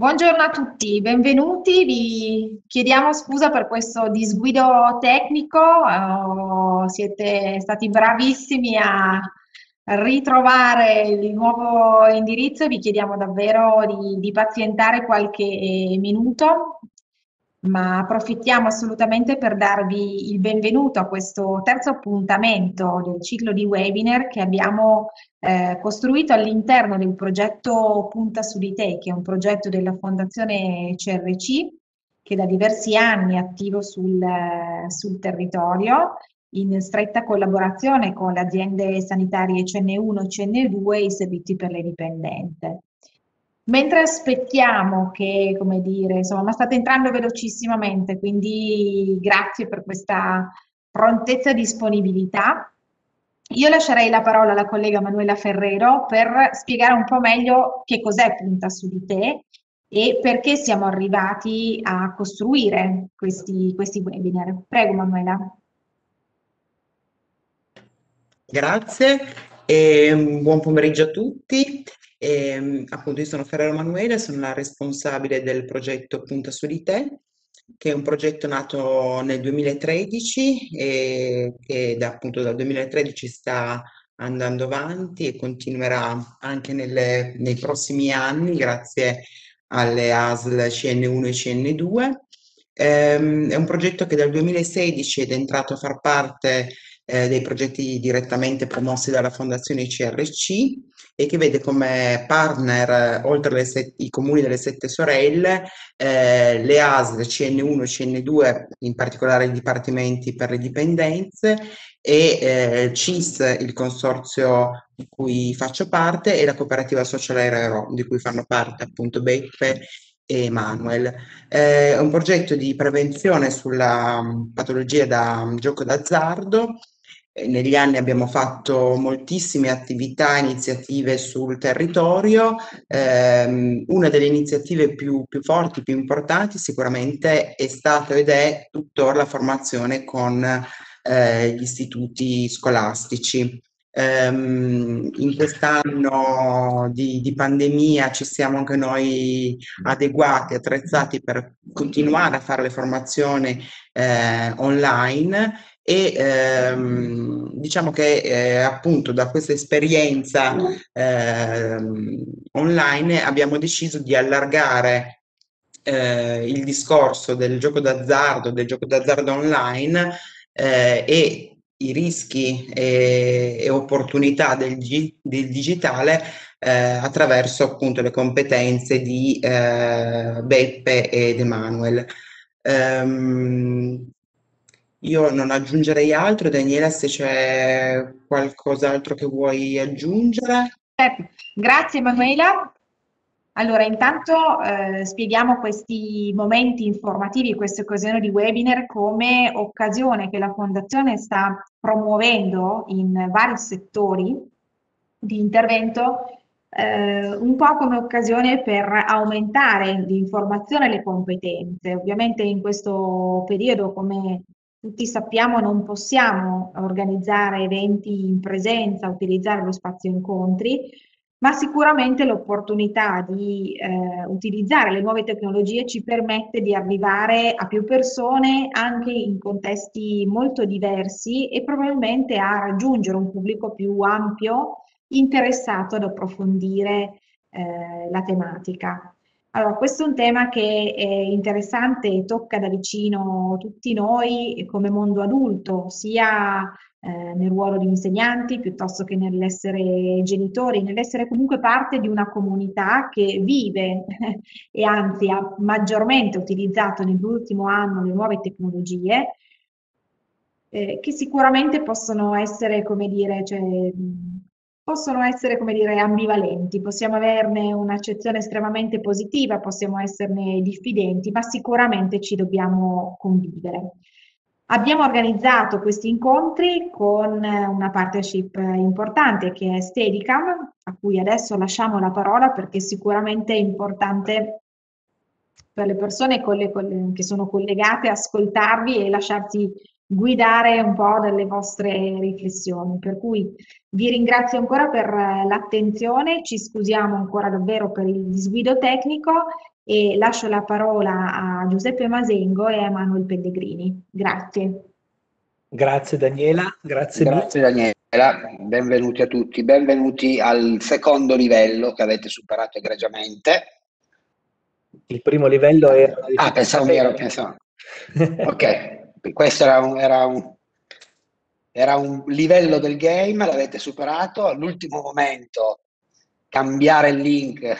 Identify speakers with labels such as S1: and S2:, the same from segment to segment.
S1: Buongiorno a tutti, benvenuti. Vi chiediamo scusa per questo disguido tecnico, uh, siete stati bravissimi a ritrovare il nuovo indirizzo vi chiediamo davvero di, di pazientare qualche minuto ma approfittiamo assolutamente per darvi il benvenuto a questo terzo appuntamento del ciclo di webinar che abbiamo eh, costruito all'interno del progetto Punta su di te, che è un progetto della Fondazione CRC che da diversi anni è attivo sul, sul territorio in stretta collaborazione con le aziende sanitarie CN1 e CN2 e i servizi per le dipendenti. Mentre aspettiamo che, come dire, insomma, state entrando velocissimamente, quindi grazie per questa prontezza e disponibilità. Io lascerei la parola alla collega Manuela Ferrero per spiegare un po' meglio che cos'è Punta su di te e perché siamo arrivati a costruire questi, questi webinar. Prego Manuela.
S2: Grazie e buon pomeriggio a tutti. E, ehm, appunto, io sono Ferrero Manuela, sono la responsabile del progetto Punta su di te, che è un progetto nato nel 2013 e che da, appunto dal 2013 sta andando avanti e continuerà anche nelle, nei prossimi anni grazie alle ASL CN1 e CN2. Ehm, è un progetto che dal 2016 è entrato a far parte eh, dei progetti direttamente promossi dalla Fondazione CRC e che vede come partner, oltre set, i comuni delle sette sorelle, eh, le ASL CN1 e CN2, in particolare i dipartimenti per le dipendenze, e eh, CIS, il consorzio di cui faccio parte, e la cooperativa sociale Aero, di cui fanno parte appunto Beppe e Emanuel. Eh, è un progetto di prevenzione sulla um, patologia da um, gioco d'azzardo negli anni abbiamo fatto moltissime attività, iniziative sul territorio. Eh, una delle iniziative più, più, forti, più importanti sicuramente è stata ed è tuttora la formazione con eh, gli istituti scolastici. Um, in quest'anno di, di, pandemia ci siamo anche noi adeguati, attrezzati per continuare a fare le formazioni eh, online e ehm, diciamo che eh, appunto da questa esperienza eh, online abbiamo deciso di allargare eh, il discorso del gioco d'azzardo, del gioco d'azzardo online eh, e i rischi e, e opportunità del, del digitale eh, attraverso appunto le competenze di eh, Beppe ed Emanuel. Um, io non aggiungerei altro, Daniela, se c'è qualcos'altro che vuoi aggiungere.
S1: Certo. Grazie Emanuela. Allora, intanto eh, spieghiamo questi momenti informativi, queste occasioni di webinar come occasione che la Fondazione sta promuovendo in vari settori di intervento, eh, un po' come occasione per aumentare l'informazione e le competenze. Ovviamente in questo periodo, come tutti sappiamo non possiamo organizzare eventi in presenza, utilizzare lo spazio incontri, ma sicuramente l'opportunità di eh, utilizzare le nuove tecnologie ci permette di arrivare a più persone anche in contesti molto diversi e probabilmente a raggiungere un pubblico più ampio interessato ad approfondire eh, la tematica. Allora, questo è un tema che è interessante e tocca da vicino tutti noi come mondo adulto, sia eh, nel ruolo di insegnanti piuttosto che nell'essere genitori, nell'essere comunque parte di una comunità che vive e anzi ha maggiormente utilizzato nell'ultimo anno le nuove tecnologie, eh, che sicuramente possono essere, come dire, cioè, possono essere, come dire, ambivalenti, possiamo averne un'accezione estremamente positiva, possiamo esserne diffidenti, ma sicuramente ci dobbiamo convivere. Abbiamo organizzato questi incontri con una partnership importante che è Steadicam, a cui adesso lasciamo la parola perché sicuramente è importante per le persone che sono collegate ascoltarvi e lasciarsi guidare un po' dalle vostre riflessioni. Per cui vi ringrazio ancora per l'attenzione, ci scusiamo ancora davvero per il disguido tecnico e lascio la parola a Giuseppe Masengo e a Emanuele Pellegrini. Grazie.
S3: Grazie Daniela, grazie.
S4: Grazie Daniela, benvenuti a tutti, benvenuti al secondo livello che avete superato egregiamente.
S3: Il primo livello era...
S4: Ah, pensavo mi ero, pensavo. ok, questo era un, era un, era un livello del game, l'avete superato, all'ultimo momento cambiare il link eh,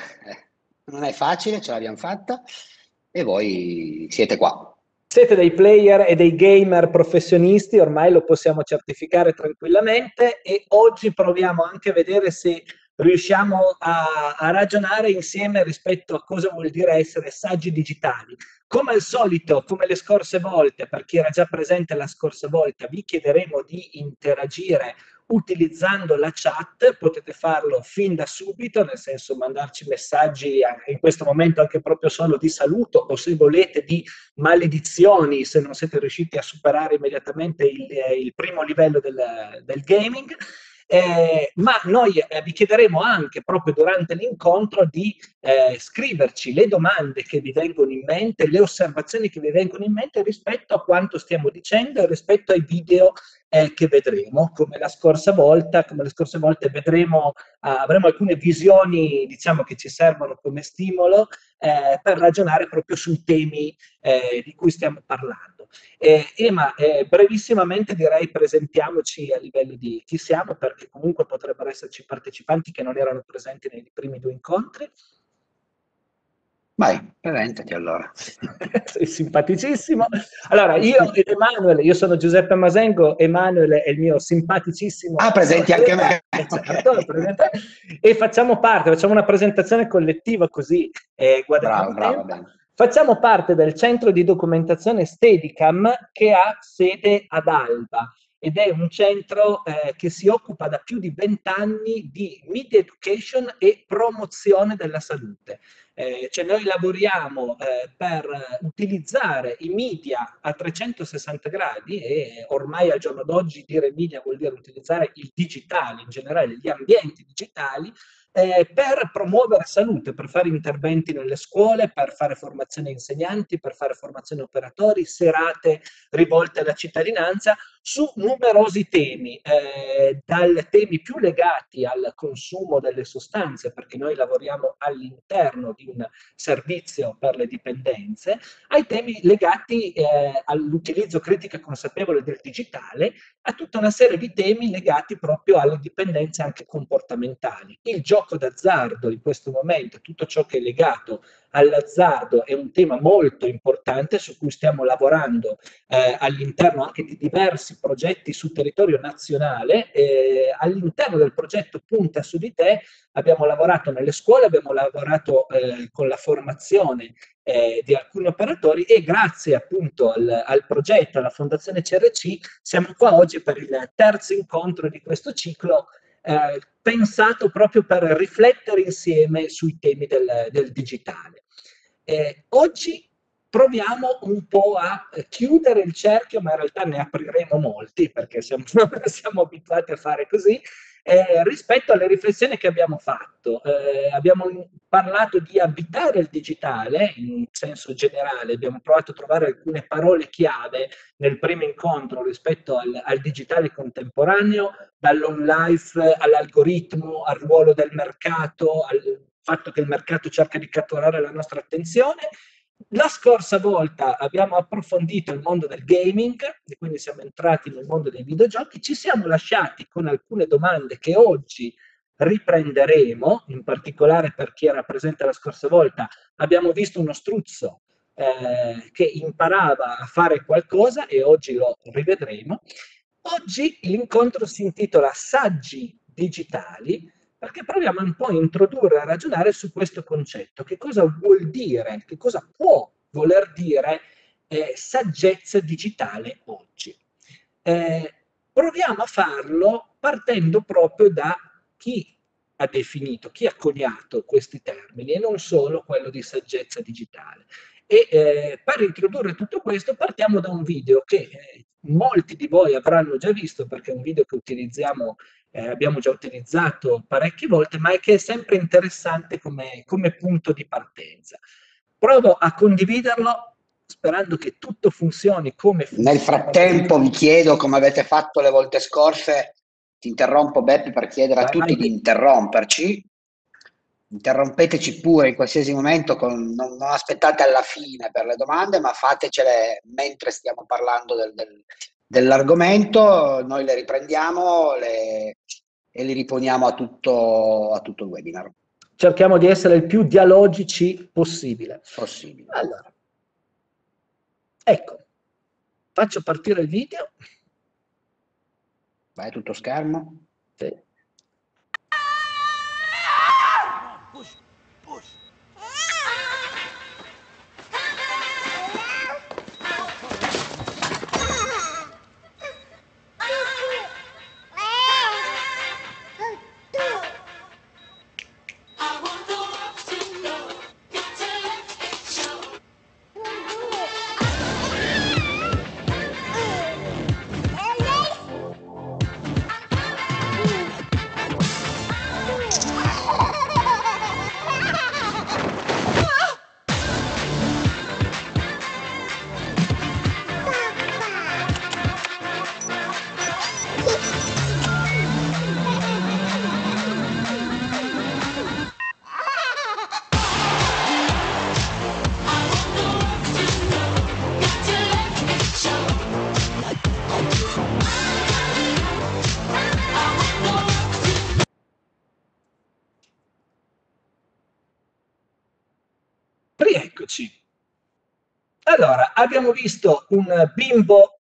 S4: non è facile, ce l'abbiamo fatta e voi siete qua.
S3: Siete dei player e dei gamer professionisti, ormai lo possiamo certificare tranquillamente e oggi proviamo anche a vedere se riusciamo a, a, ragionare insieme rispetto a cosa vuol dire essere saggi digitali. Come al solito, come le scorse volte, per chi era già presente la scorsa volta, vi chiederemo di interagire utilizzando la chat, potete farlo fin da subito, nel senso mandarci messaggi in questo momento anche proprio solo di saluto o se volete di maledizioni se non siete riusciti a superare immediatamente il, il primo livello del, del gaming. Eh, ma noi eh, vi chiederemo anche proprio durante l'incontro di eh, scriverci le domande che vi vengono in mente, le osservazioni che vi vengono in mente rispetto a quanto stiamo dicendo e rispetto ai video eh, che vedremo, come la scorsa volta, come le scorse volte vedremo, uh, avremo alcune visioni diciamo che ci servono come stimolo eh, per ragionare proprio sui temi eh, di cui stiamo parlando. Eh, Ema, eh, brevissimamente direi presentiamoci a livello di chi siamo, perché comunque potrebbero esserci partecipanti che non erano presenti nei primi due incontri.
S4: Vai, presentati allora.
S3: Sei simpaticissimo. Allora, io ed Emanuele, io sono Giuseppe Masengo, Emanuele è il mio simpaticissimo...
S4: Ah, presenti anche me.
S3: Certo, e facciamo parte, facciamo una presentazione collettiva così eh,
S4: bravo, bravo, bene.
S3: Facciamo parte del centro di documentazione Steadicam che ha sede ad Alba ed è un centro eh, che si occupa da più di vent'anni di media education e promozione della salute. Eh, cioè noi lavoriamo eh, per utilizzare i media a 360 gradi e ormai al giorno d'oggi dire media vuol dire utilizzare il digitale, in generale gli ambienti digitali, eh, per promuovere salute, per fare interventi nelle scuole, per fare formazione insegnanti, per fare formazione operatori, serate rivolte alla cittadinanza su numerosi temi, eh, dai temi più legati al consumo delle sostanze, perché noi lavoriamo all'interno di un servizio per le dipendenze, ai temi legati eh, all'utilizzo critico e consapevole del digitale, a tutta una serie di temi legati proprio alle dipendenze anche comportamentali. Il gioco d'azzardo in questo momento, tutto ciò che è legato all'azzardo è un tema molto importante su cui stiamo lavorando eh, all'interno anche di diversi progetti sul territorio nazionale. Eh, all'interno del progetto Punta su di te abbiamo lavorato nelle scuole, abbiamo lavorato eh, con la formazione eh, di alcuni operatori e grazie appunto al, al, progetto, alla Fondazione CRC, siamo qua oggi per il terzo incontro di questo ciclo eh, pensato proprio per riflettere insieme sui temi del, del digitale. Eh, oggi proviamo un po' a chiudere il cerchio, ma in realtà ne apriremo molti perché siamo, siamo abituati a fare così, eh, rispetto alle riflessioni che abbiamo fatto. Eh, abbiamo parlato di abitare il digitale in senso generale, abbiamo provato a trovare alcune parole chiave nel primo incontro rispetto al, al digitale contemporaneo, dall'on life all'algoritmo, al ruolo del mercato, al fatto che il mercato cerca di catturare la nostra attenzione la scorsa volta abbiamo approfondito il mondo del gaming, e quindi siamo entrati nel mondo dei videogiochi, ci siamo lasciati con alcune domande che oggi riprenderemo, in particolare per chi era presente la scorsa volta, abbiamo visto uno struzzo eh, che imparava a fare qualcosa e oggi lo rivedremo. Oggi l'incontro si intitola Saggi digitali perché proviamo un po' a introdurre, a ragionare su questo concetto. Che cosa vuol dire, che cosa può voler dire eh, saggezza digitale oggi? Eh, proviamo a farlo partendo proprio da chi ha definito, chi ha coniato questi termini e non solo quello di saggezza digitale. E eh, per introdurre tutto questo partiamo da un video che eh, molti di voi avranno già visto perché è un video che utilizziamo eh, abbiamo già utilizzato parecchie volte, ma è che è sempre interessante come, come punto di partenza. provo a condividerlo sperando che tutto funzioni come funziona.
S4: Nel frattempo vi chiedo, come avete fatto le volte scorse, ti interrompo Beppe per chiedere vai, a tutti vai. di interromperci. Interrompeteci pure in qualsiasi momento, con, non, non, aspettate alla fine per le domande, ma fatecele mentre stiamo parlando del, del, dell'argomento, noi le riprendiamo le, e li riponiamo a tutto, a tutto il webinar.
S3: Cerchiamo di essere il più dialogici possibile.
S4: Possibile.
S3: Allora, ecco, faccio partire il video.
S4: Vai tutto schermo.
S3: Abbiamo visto un bimbo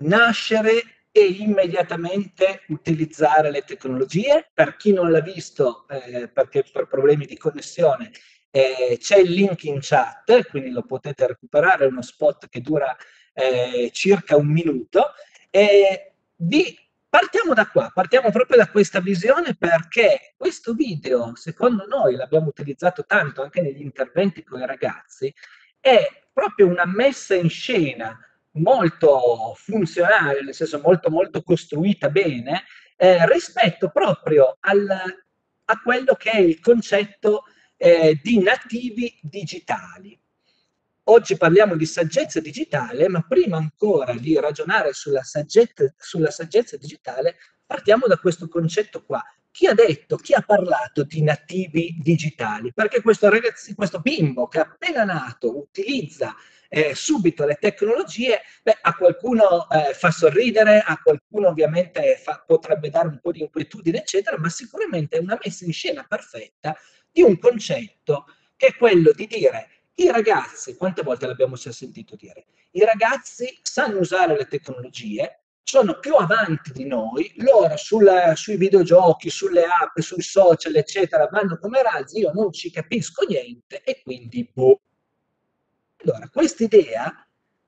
S3: nascere e immediatamente utilizzare le tecnologie. Per chi non l'ha visto, eh, perché per problemi di connessione, eh, c'è il link in chat, quindi lo potete recuperare, è uno spot che dura eh, circa un minuto. E vi partiamo da qua, partiamo proprio da questa visione perché questo video, secondo noi, l'abbiamo utilizzato tanto anche negli interventi con i ragazzi, è proprio una messa in scena molto funzionale, nel senso molto molto costruita bene, eh, rispetto proprio al, a quello che è il concetto eh, di nativi digitali. Oggi parliamo di saggezza digitale, ma prima ancora di ragionare sulla saggezza, sulla saggezza digitale, partiamo da questo concetto qua, chi ha detto, chi ha parlato di nativi digitali? Perché questo, ragazzi, questo bimbo che appena nato utilizza eh, subito le tecnologie, beh, a qualcuno eh, fa sorridere, a qualcuno ovviamente fa, potrebbe dare un po' di inquietudine, eccetera, ma sicuramente è una messa in scena perfetta di un concetto che è quello di dire i ragazzi, quante volte l'abbiamo sentito dire, i ragazzi sanno usare le tecnologie, sono più avanti di noi, loro sulla, sui videogiochi, sulle app, sui social, eccetera, vanno come razzi, io non ci capisco niente e quindi boh. Allora, questa idea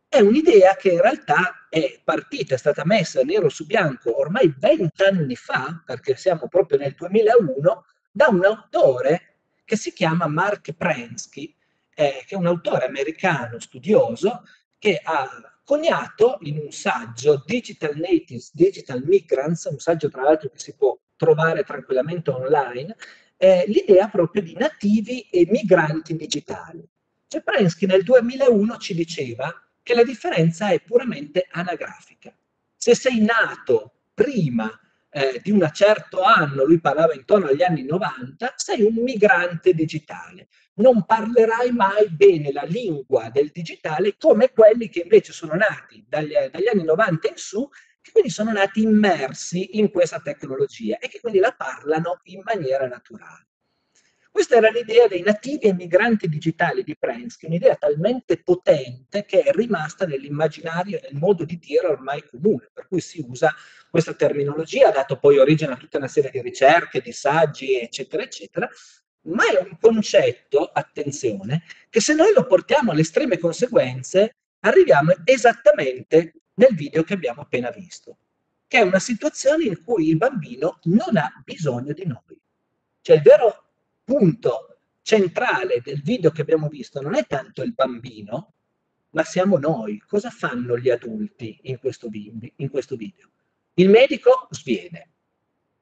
S3: è un'idea che in realtà è partita, è stata messa nero su bianco ormai vent'anni fa, perché siamo proprio nel 2001, da un autore che si chiama Mark Prensky, eh, che è un autore americano studioso che ha coniato in un saggio Digital Natives, Digital Migrants, un saggio tra l'altro che si può trovare tranquillamente online, eh, l'idea proprio di nativi e migranti digitali. Prensky nel 2001 ci diceva che la differenza è puramente anagrafica. Se sei nato prima eh, di un certo anno, lui parlava intorno agli anni 90, sei un migrante digitale non parlerai mai bene la lingua del digitale come quelli che invece sono nati dagli, dagli anni 90 in su, che quindi sono nati immersi in questa tecnologia e che quindi la parlano in maniera naturale. Questa era l'idea dei nativi emigranti digitali di Prensky, un'idea talmente potente che è rimasta nell'immaginario e nel modo di dire ormai comune, per cui si usa questa terminologia, ha dato poi origine a tutta una serie di ricerche, di saggi, eccetera, eccetera, ma è un concetto, attenzione, che se noi lo portiamo alle estreme conseguenze, arriviamo esattamente nel video che abbiamo appena visto, che è una situazione in cui il bambino non ha bisogno di noi. Cioè il vero punto centrale del video che abbiamo visto non è tanto il bambino, ma siamo noi. Cosa fanno gli adulti in questo, in questo video? Il medico sviene,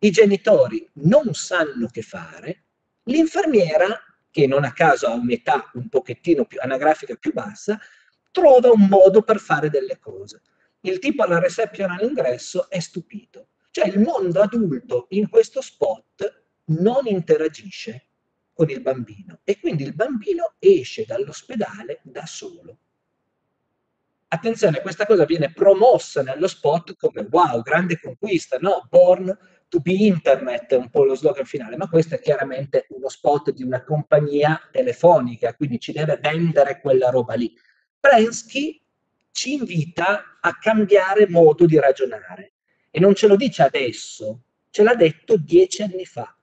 S3: i genitori non sanno che fare, L'infermiera che non a caso ha un'età un pochettino più anagrafica più bassa, trova un modo per fare delle cose. Il tipo alla reception all'ingresso è stupito. Cioè il mondo adulto in questo spot non interagisce con il bambino e quindi il bambino esce dall'ospedale da solo. Attenzione, questa cosa viene promossa nello spot come wow, grande conquista, no? Born to be internet, è un po' lo slogan finale, ma questo è chiaramente uno spot di una compagnia telefonica, quindi ci deve vendere quella roba lì. Prensky ci invita a cambiare modo di ragionare e non ce lo dice adesso, ce l'ha detto dieci anni fa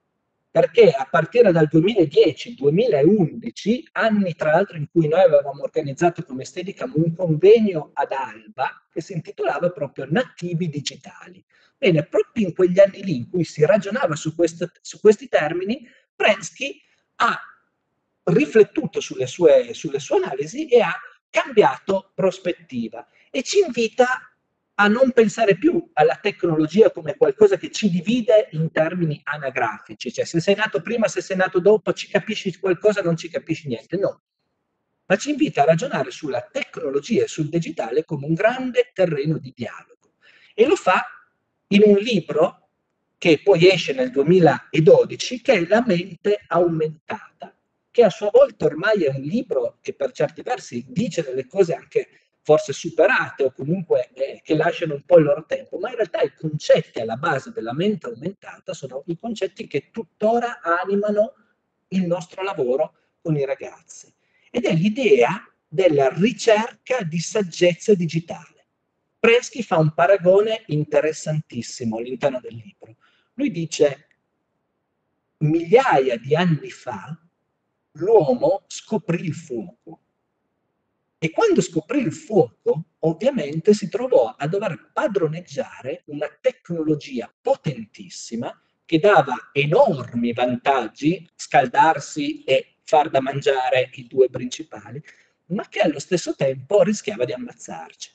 S3: perché a partire dal 2010-2011, anni tra l'altro in cui noi avevamo organizzato come Steadicam un convegno ad Alba che si intitolava proprio Nativi Digitali. Bene, proprio in quegli anni lì in cui si ragionava su, questo, su questi termini, Prensky ha riflettuto sulle sue, sulle sue analisi e ha cambiato prospettiva e ci invita a non pensare più alla tecnologia come qualcosa che ci divide in termini anagrafici, cioè se sei nato prima, se sei nato dopo, ci capisci qualcosa, non ci capisci niente, no. Ma ci invita a ragionare sulla tecnologia e sul digitale come un grande terreno di dialogo. E lo fa in un libro che poi esce nel 2012, che è La mente aumentata, che a sua volta ormai è un libro che per certi versi dice delle cose anche forse superate o comunque eh, che lasciano un po' il loro tempo, ma in realtà i concetti alla base della mente aumentata sono i concetti che tuttora animano il nostro lavoro con i ragazzi. Ed è l'idea della ricerca di saggezza digitale. Preschi fa un paragone interessantissimo all'interno del libro. Lui dice, migliaia di anni fa l'uomo scoprì il fuoco e quando scoprì il fuoco, ovviamente si trovò a dover padroneggiare una tecnologia potentissima che dava enormi vantaggi, scaldarsi e far da mangiare i due principali, ma che allo stesso tempo rischiava di ammazzarci.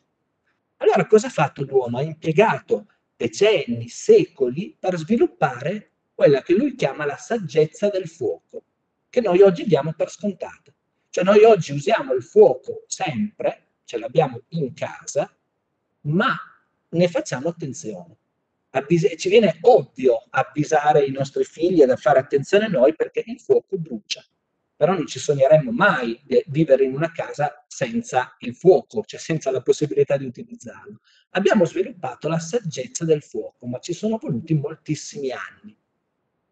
S3: Allora cosa ha fatto l'uomo? Ha impiegato decenni, secoli per sviluppare quella che lui chiama la saggezza del fuoco, che noi oggi diamo per scontata. Cioè noi oggi usiamo il fuoco sempre, ce l'abbiamo in casa, ma ne facciamo attenzione. Avvis- ci viene ovvio avvisare i nostri figli ad fare attenzione a noi perché il fuoco brucia. Però non ci sogneremmo mai di vivere in una casa senza il fuoco, cioè senza la possibilità di utilizzarlo. Abbiamo sviluppato la saggezza del fuoco, ma ci sono voluti moltissimi anni.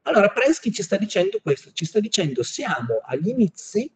S3: Allora Preschi ci sta dicendo questo, ci sta dicendo siamo agli inizi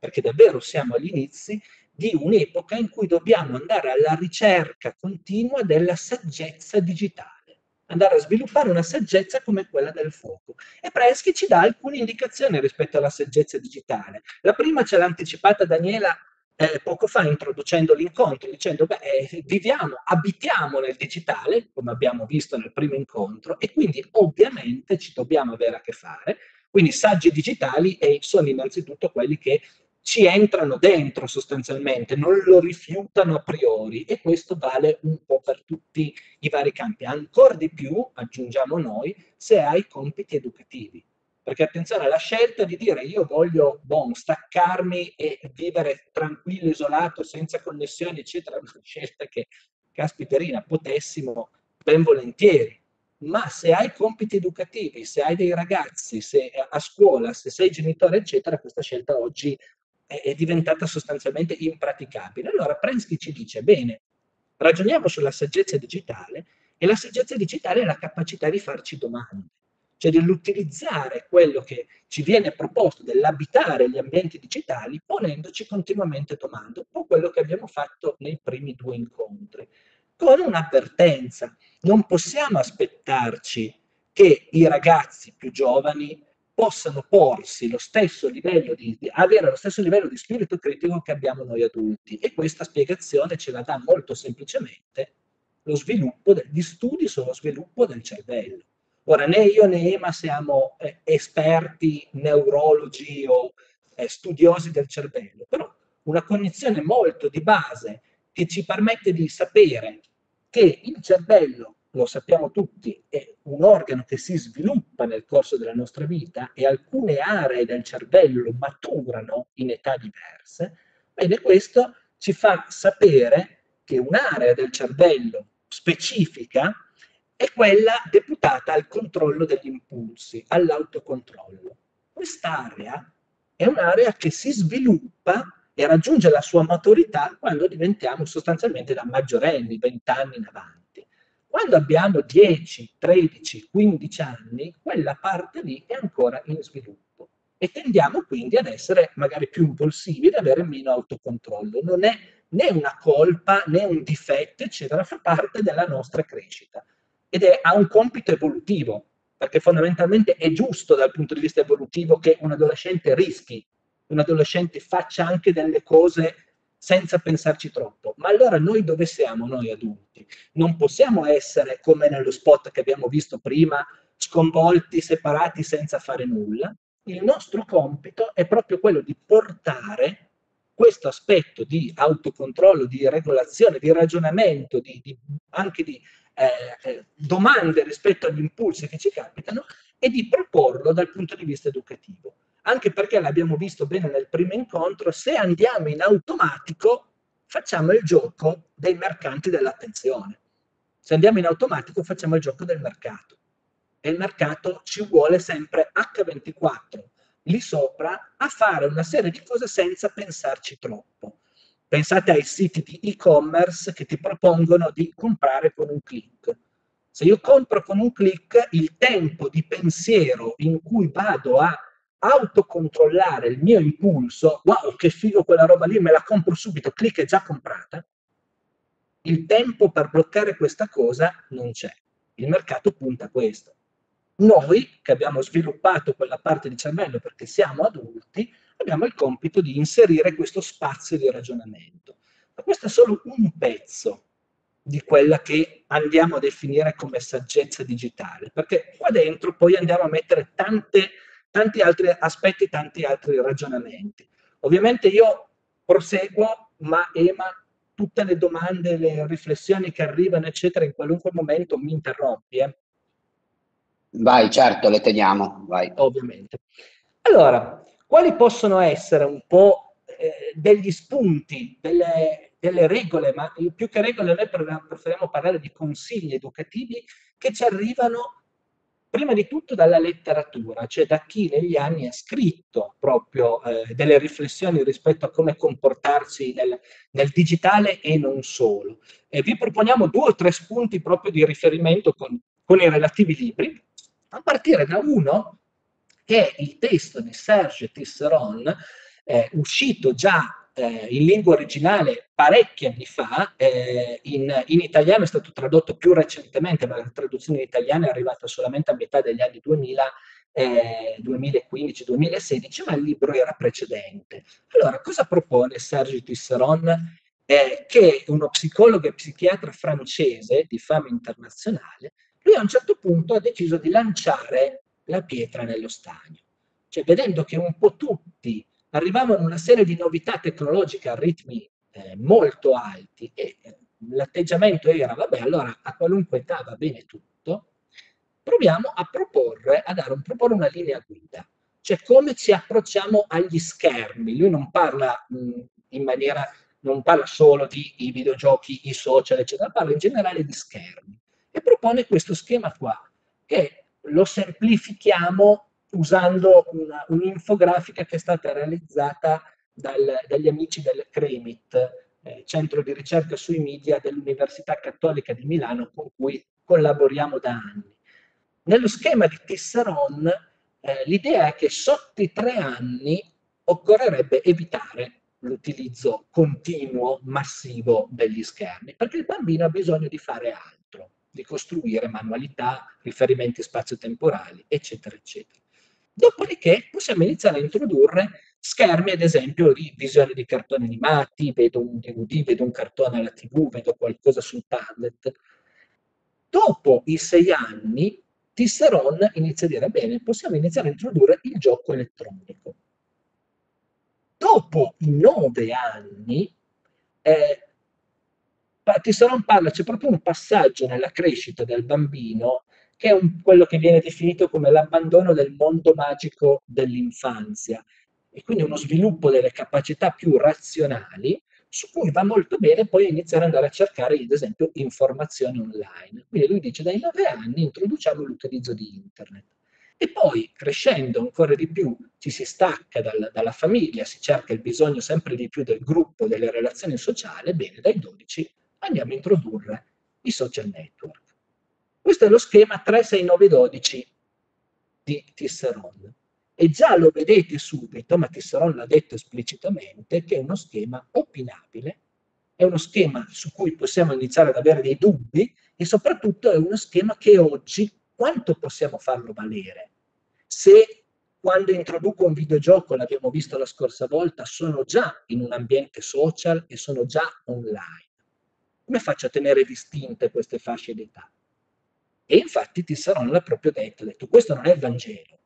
S3: perché davvero siamo agli inizi di un'epoca in cui dobbiamo andare alla ricerca continua della saggezza digitale, andare a sviluppare una saggezza come quella del fuoco. E Preschi ci dà alcune indicazioni rispetto alla saggezza digitale. La prima ce l'ha anticipata Daniela eh, poco fa introducendo l'incontro, dicendo beh, eh, viviamo, abitiamo nel digitale, come abbiamo visto nel primo incontro, e quindi ovviamente ci dobbiamo avere a che fare. Quindi saggi digitali sono innanzitutto quelli che ci entrano dentro sostanzialmente, non lo rifiutano a priori e questo vale un po' per tutti i vari campi. Ancora di più, aggiungiamo noi, se hai compiti educativi. Perché attenzione, la scelta di dire io voglio bon, staccarmi e vivere tranquillo, isolato, senza connessioni, eccetera, è una scelta che, caspiterina, potessimo ben volentieri. Ma se hai compiti educativi, se hai dei ragazzi, se a scuola, se sei genitore, eccetera, questa scelta oggi è, è diventata sostanzialmente impraticabile. Allora Prensky ci dice, bene, ragioniamo sulla saggezza digitale e la saggezza digitale è la capacità di farci domande, cioè dell'utilizzare quello che ci viene proposto, dell'abitare gli ambienti digitali, ponendoci continuamente domande, un po' quello che abbiamo fatto nei primi due incontri, con un'avvertenza. Non possiamo aspettarci che i ragazzi più giovani possano porsi lo stesso livello di, avere lo stesso livello di spirito critico che abbiamo noi adulti. E questa spiegazione ce la dà molto semplicemente lo sviluppo degli studi sullo sviluppo del cervello. Ora, né io né Ema siamo eh, esperti neurologi o eh, studiosi del cervello, però una cognizione molto di base che ci permette di sapere che il cervello lo sappiamo tutti, è un organo che si sviluppa nel corso della nostra vita e alcune aree del cervello maturano in età diverse, bene, questo ci fa sapere che un'area del cervello specifica è quella deputata al controllo degli impulsi, all'autocontrollo. Quest'area è un'area che si sviluppa e raggiunge la sua maturità quando diventiamo sostanzialmente da maggiorenni, 20 anni in avanti. Quando abbiamo 10, 13, 15 anni, quella parte lì è ancora in sviluppo e tendiamo quindi ad essere magari più impulsivi, ad avere meno autocontrollo. Non è né una colpa né un difetto, eccetera, fa parte della nostra crescita ed è, ha un compito evolutivo, perché fondamentalmente è giusto dal punto di vista evolutivo che un adolescente rischi, un adolescente faccia anche delle cose senza pensarci troppo. Ma allora noi dove siamo noi adulti? Non possiamo essere come nello spot che abbiamo visto prima, sconvolti, separati senza fare nulla. Il nostro compito è proprio quello di portare questo aspetto di autocontrollo, di regolazione, di ragionamento, di, di, anche di eh, eh, domande rispetto agli impulsi che ci capitano e di proporlo dal punto di vista educativo. Anche perché l'abbiamo visto bene nel primo incontro, se andiamo in automatico facciamo il gioco dei mercanti dell'attenzione. Se andiamo in automatico facciamo il gioco del mercato e il mercato ci vuole sempre H24 lì sopra a fare una serie di cose senza pensarci troppo. Pensate ai siti di e-commerce che ti propongono di comprare con un click. Se io compro con un click, il tempo di pensiero in cui vado a autocontrollare il mio impulso, wow, che figo quella roba lì, me la compro subito, click è già comprata, il tempo per bloccare questa cosa non c'è. Il mercato punta a questo. Noi, che abbiamo sviluppato quella parte di cervello perché siamo adulti, abbiamo il compito di inserire questo spazio di ragionamento. Ma questo è solo un pezzo di quella che andiamo a definire come saggezza digitale, perché qua dentro poi andiamo a mettere tante, tanti altri aspetti, tanti altri ragionamenti. Ovviamente io proseguo, ma Ema, tutte le domande, le riflessioni che arrivano, eccetera, in qualunque momento mi interrompi. Eh?
S4: Vai, certo, le teniamo, vai.
S3: Ovviamente. Allora, quali possono essere un po' eh, degli spunti, delle, delle, regole, ma più che regole noi preferiamo parlare di consigli educativi che ci arrivano prima di tutto dalla letteratura, cioè da chi negli anni ha scritto proprio eh, delle riflessioni rispetto a come comportarsi nel, nel digitale e non solo. E vi proponiamo due o tre spunti proprio di riferimento con, con i relativi libri a partire da uno che è il testo di Serge Tisseron, eh, uscito già eh, in lingua originale parecchi anni fa, eh, in, in, italiano è stato tradotto più recentemente, ma la traduzione in italiano è arrivata solamente a metà degli anni 2000, 2015-2016, ma il libro era precedente. Allora, cosa propone Serge Tisseron? Eh, che uno psicologo e psichiatra francese di fama internazionale, lui a un certo punto ha deciso di lanciare la pietra nello stagno. Cioè, vedendo che un po' tutti arrivavano una serie di novità tecnologiche a ritmi eh, molto alti e eh, l'atteggiamento era, vabbè, allora a qualunque età va bene tutto, proviamo a proporre, a dare un, proporre una linea guida. Cioè, come ci approcciamo agli schermi. Lui non parla mh, in maniera, non parla solo di i videogiochi, i social, eccetera, parla in generale di schermi e propone questo schema qua, che lo semplifichiamo usando una, un'infografica che è stata realizzata dal, dagli amici del CREMIT, eh, Centro di ricerca sui media dell'Università Cattolica di Milano, con cui collaboriamo da anni. Nello schema di Tisseron eh, l'idea è che sotto i tre anni occorrerebbe evitare l'utilizzo continuo, massivo degli schermi, perché il bambino ha bisogno di fare altro di costruire manualità, riferimenti spazio-temporali, eccetera, eccetera. Dopodiché possiamo iniziare a introdurre schermi, ad esempio, di visione di cartoni animati, vedo un DVD, vedo un cartone alla TV, vedo qualcosa sul tablet. Dopo i sei anni, Tisseron inizia a dire, bene, possiamo iniziare a introdurre il gioco elettronico. Dopo i nove anni, eh, Tisseron parla, c'è proprio un passaggio nella crescita del bambino che è un, quello che viene definito come l'abbandono del mondo magico dell'infanzia e quindi uno sviluppo delle capacità più razionali su cui va molto bene poi iniziare ad andare a cercare, ad esempio, informazioni online. Quindi lui dice dai nove anni introduciamo l'utilizzo di internet. E poi, crescendo ancora di più, ci si stacca dal, dalla famiglia, si cerca il bisogno sempre di più del gruppo, delle relazioni sociali, bene, dai 12 andiamo a introdurre i social network. Questo è lo schema 36912 di Tisserand. E già lo vedete subito, ma Tisserand l'ha detto esplicitamente, che è uno schema opinabile, è uno schema su cui possiamo iniziare ad avere dei dubbi e soprattutto è uno schema che oggi quanto possiamo farlo valere? Se quando introduco un videogioco, l'abbiamo visto la scorsa volta, sono già in un ambiente social e sono già online. Come faccio a tenere distinte queste fasce d'età? E infatti Tisserone l'ha proprio detto, ha detto questo non è il Vangelo,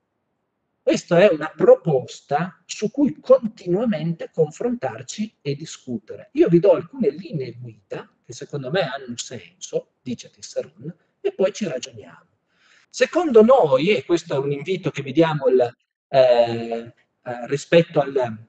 S3: questa è una proposta su cui continuamente confrontarci e discutere. Io vi do alcune linee guida che secondo me hanno senso, dice Tisserone, e poi ci ragioniamo. Secondo noi, e questo è un invito che vi diamo il, eh, eh, rispetto al,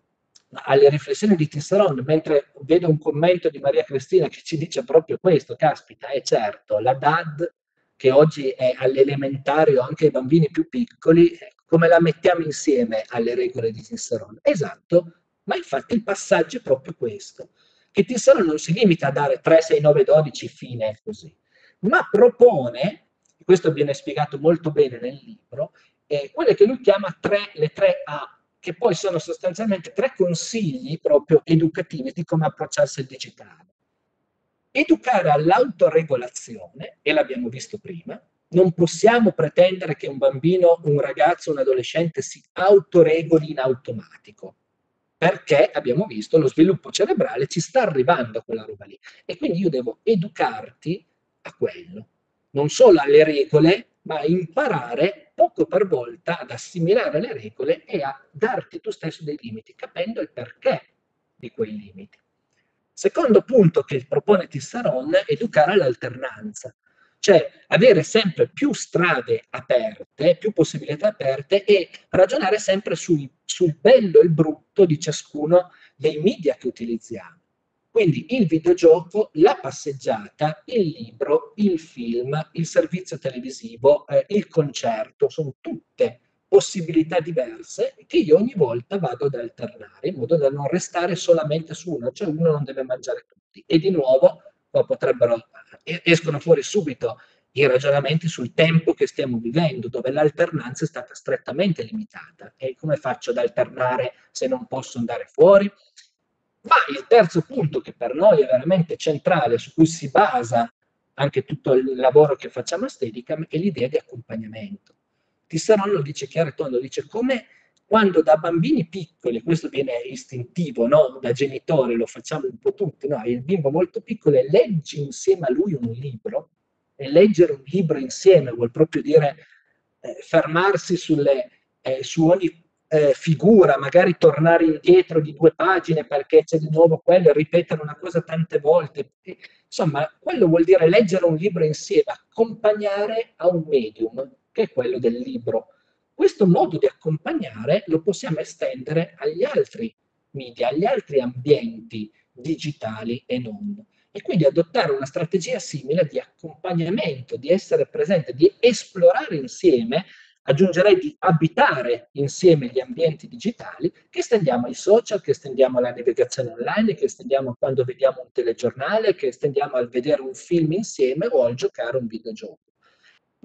S3: alle riflessioni di Tisserone, mentre vedo un commento di Maria Cristina che ci dice proprio questo, caspita, è certo, la DAD che oggi è all'elementare o anche ai bambini più piccoli, come la mettiamo insieme alle regole di Tisserone? Esatto, ma infatti il passaggio è proprio questo, che Tisserone non si limita a dare 3, 6, 9, 12 fine così, ma propone questo viene spiegato molto bene nel libro, eh, quelle che lui chiama tre, le tre A, che poi sono sostanzialmente tre consigli proprio educativi di come approcciarsi al digitale. Educare all'autoregolazione, e l'abbiamo visto prima, non possiamo pretendere che un bambino, un ragazzo, un adolescente si autoregoli in automatico, perché abbiamo visto lo sviluppo cerebrale ci sta arrivando a quella roba lì. E quindi io devo educarti a quello non solo alle regole, ma a imparare poco per volta ad assimilare le regole e a darti tu stesso dei limiti, capendo il perché di quei limiti. Secondo punto che propone Tissaron è educare all'alternanza, cioè avere sempre più strade aperte, più possibilità aperte e ragionare sempre sul, sul bello e il brutto di ciascuno dei media che utilizziamo. Quindi il videogioco, la passeggiata, il libro, il film, il servizio televisivo, eh, il concerto, sono tutte possibilità diverse che io ogni volta vado ad alternare in modo da non restare solamente su uno, cioè uno non deve mangiare tutti. E di nuovo potrebbero, escono fuori subito i ragionamenti sul tempo che stiamo vivendo, dove l'alternanza è stata strettamente limitata. E come faccio ad alternare se non posso andare fuori? Ma il terzo punto che per noi è veramente centrale, su cui si basa anche tutto il lavoro che facciamo a Steadicam, è l'idea di accompagnamento. Tisserone lo dice chiaro e tondo, dice come quando da bambini piccoli, questo viene istintivo, no? da genitore lo facciamo un po' tutti, no? il bimbo molto piccolo e leggi insieme a lui un libro, e leggere un libro insieme vuol proprio dire eh, fermarsi sulle, eh, su ogni eh, figura, magari tornare indietro di due pagine perché c'è di nuovo quello, ripetere una cosa tante volte. Insomma, quello vuol dire leggere un libro insieme, accompagnare a un medium, che è quello del libro. Questo modo di accompagnare lo possiamo estendere agli altri media, agli altri ambienti digitali e non. E quindi adottare una strategia simile di accompagnamento, di essere presente, di esplorare insieme aggiungerei di abitare insieme gli ambienti digitali che estendiamo ai social, che estendiamo alla navigazione online, che estendiamo quando vediamo un telegiornale, che estendiamo al vedere un film insieme o al giocare un videogioco.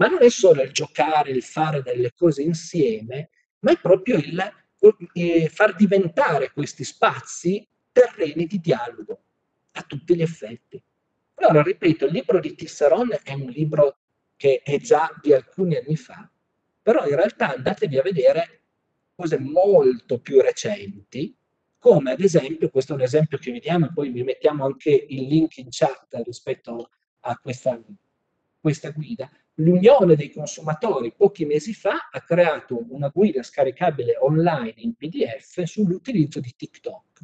S3: Ma non è solo il giocare, il fare delle cose insieme, ma è proprio il eh, far diventare questi spazi terreni di dialogo a tutti gli effetti. Allora, ripeto, il libro di Tisseron è un libro che è già di alcuni anni fa, però in realtà andatevi a vedere cose molto più recenti, come ad esempio, questo è un esempio che vediamo e poi vi mettiamo anche il link in chat rispetto a questa, questa guida, l'Unione dei consumatori pochi mesi fa ha creato una guida scaricabile online in PDF sull'utilizzo di TikTok.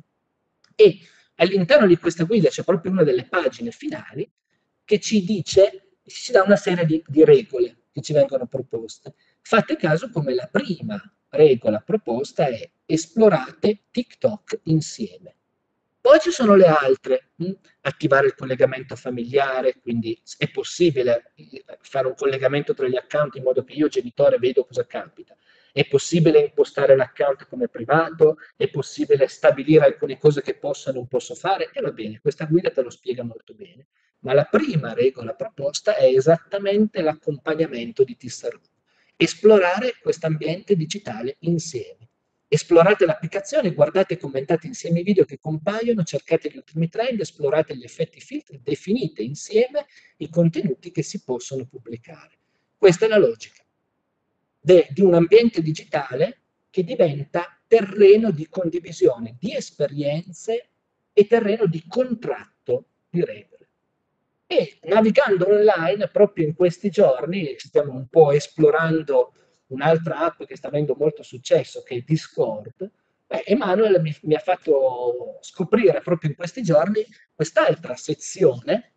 S3: E All'interno di questa guida c'è proprio una delle pagine finali che ci dice, ci dà una serie di, di regole che ci vengono proposte. Fate caso come la prima regola proposta è esplorate TikTok insieme. Poi ci sono le altre, mh? attivare il collegamento familiare, quindi è possibile eh, fare un collegamento tra gli account in modo che io genitore vedo cosa capita. È possibile impostare l'account come privato, è possibile stabilire alcune cose che posso e non posso fare, e va bene, questa guida te lo spiega molto bene. Ma la prima regola proposta è esattamente l'accompagnamento di Tisserù. Esplorare questo ambiente digitale insieme. Esplorate l'applicazione, guardate e commentate insieme i video che compaiono, cercate gli ultimi trend, esplorate gli effetti filtri, definite insieme i contenuti che si possono pubblicare. Questa è la logica de, di un ambiente digitale che diventa terreno di condivisione di esperienze e terreno di contratto di regole. E navigando online proprio in questi giorni stiamo un po' esplorando un'altra app che sta avendo molto successo, che è Discord, beh, Emanuele mi, mi, ha fatto scoprire proprio in questi giorni quest'altra sezione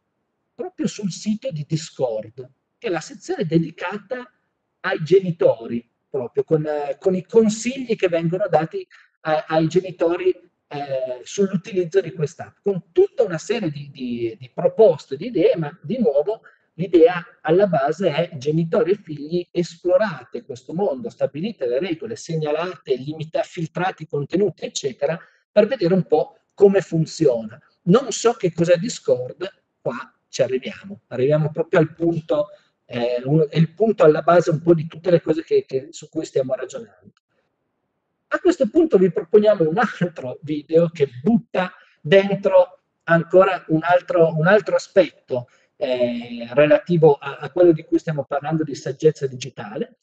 S3: proprio sul sito di Discord, che è la sezione dedicata ai genitori, proprio con, eh, con i consigli che vengono dati a, ai genitori eh, sull'utilizzo di quest'app, con tutta una serie di, di, di proposte, di idee, ma di nuovo L'idea alla base è genitori e figli esplorate questo mondo, stabilite le regole, segnalate, limita, filtrate i contenuti, eccetera, per vedere un po' come funziona. Non so che cos'è Discord, qua ci arriviamo, arriviamo proprio al punto, eh, un, è il punto alla base un po' di tutte le cose che, che, su cui stiamo ragionando. A questo punto vi proponiamo un altro video che butta dentro ancora un altro, un altro aspetto eh, relativo a, a, quello di cui stiamo parlando di saggezza digitale.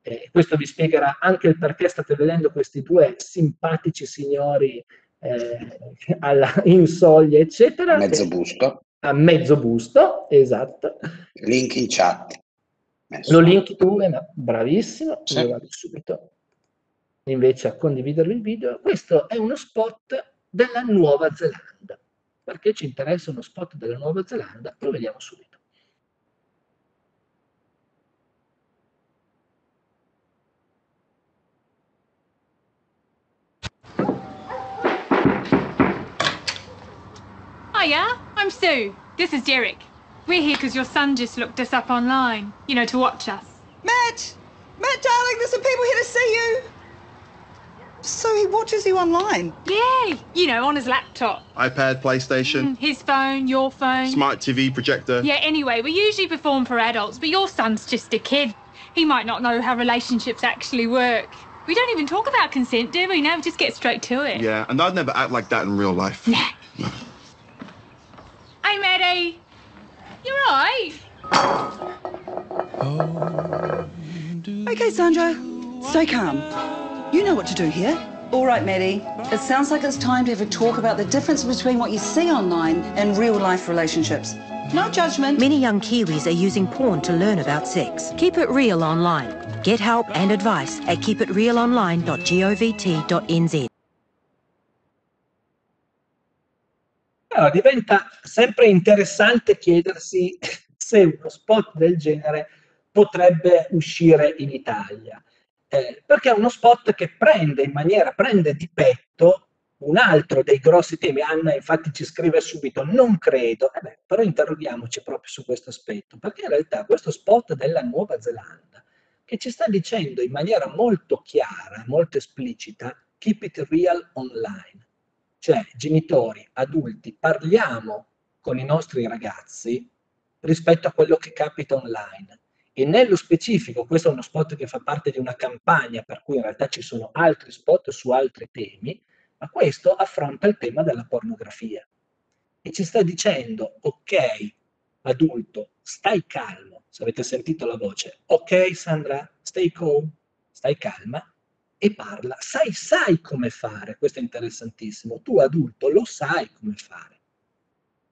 S3: Eh, questo vi spiegherà anche il perché state vedendo questi due simpatici signori eh, alla, in soglia, eccetera.
S4: Mezzo busto.
S3: A mezzo busto, esatto.
S4: Link in chat.
S3: Messo. Lo linki tu, ma bravissimo. Sì. Vado subito invece a condividervi il video. Questo è uno spot della Nuova Zelanda perché ci interessa uno spot della Nuova Zelanda, lo vediamo subito.
S5: Hiya, I'm Sue. This is Derek. We're here because your son just looked us up online, you know, to watch us.
S6: Matt! Matt, darling, there's some people here to see you. So he watches you online?
S5: Yeah, you know, on his laptop.
S7: iPad, PlayStation.
S5: Mm, his phone, your phone.
S7: Smart TV, projector.
S5: Yeah, anyway, we usually perform for adults, but your son's just a kid. He might not know how relationships actually work. We don't even talk about consent, do we? Now we just get straight to it.
S7: Yeah, and I'd never act like that in real life.
S5: Nah. hey, Maddie. You're right?
S6: Okay, Sandra. Stay calm. You know what to do here.
S8: All right, Maddie. It sounds like it's time to have a talk about the difference between what you see online and real life relationships. No judgment.
S9: Many young Kiwis are using porn to learn about sex. Keep it real online. Get help and advice at keepitrealonline.govt.nz.
S3: Allora, diventa sempre interessante chiedersi se uno spot del genere potrebbe uscire in Italia. Eh, perché è uno spot che prende in maniera, prende di petto un altro dei grossi temi. Anna infatti ci scrive subito, non credo, eh beh, però interroghiamoci proprio su questo aspetto, perché in realtà questo spot della Nuova Zelanda, che ci sta dicendo in maniera molto chiara, molto esplicita, keep it real online, cioè genitori, adulti, parliamo con i nostri ragazzi rispetto a quello che capita online e nello specifico, questo è uno spot che fa parte di una campagna, per cui in realtà ci sono altri spot su altri temi, ma questo affronta il tema della pornografia. E ci sta dicendo, ok, adulto, stai calmo, se avete sentito la voce, ok Sandra, stay calm, stai calma, e parla, sai, sai come fare, questo è interessantissimo, tu adulto lo sai come fare,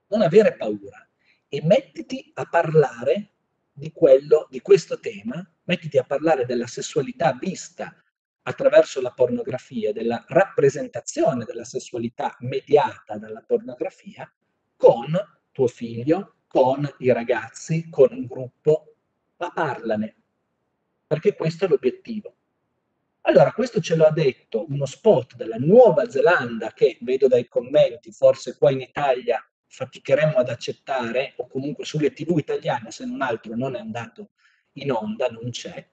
S3: non avere paura. E mettiti a parlare di, quello, di questo tema, mettiti a parlare della sessualità vista attraverso la pornografia, della rappresentazione della sessualità mediata dalla pornografia con tuo figlio, con i ragazzi, con un gruppo, ma parlane, perché questo è l'obiettivo. Allora, questo ce l'ha detto uno spot della Nuova Zelanda che vedo dai commenti, forse qua in Italia faticheremmo ad accettare, o comunque sulle tv italiane, se non altro, non è andato in onda, non c'è,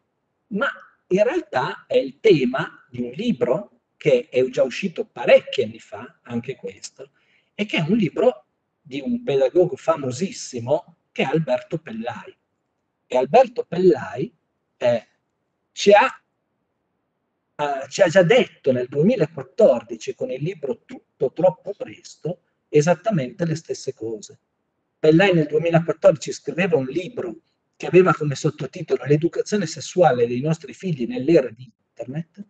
S3: ma in realtà è il tema di un libro che è già uscito parecchi anni fa, anche questo, e che è un libro di un pedagogo famosissimo che è Alberto Pellai. E Alberto Pellai eh, ci ha Uh, ci ha già detto nel 2014 con il libro Tutto troppo presto esattamente le stesse cose. Pellai nel 2014 scriveva un libro che aveva come sottotitolo L'educazione sessuale dei nostri figli nell'era di Internet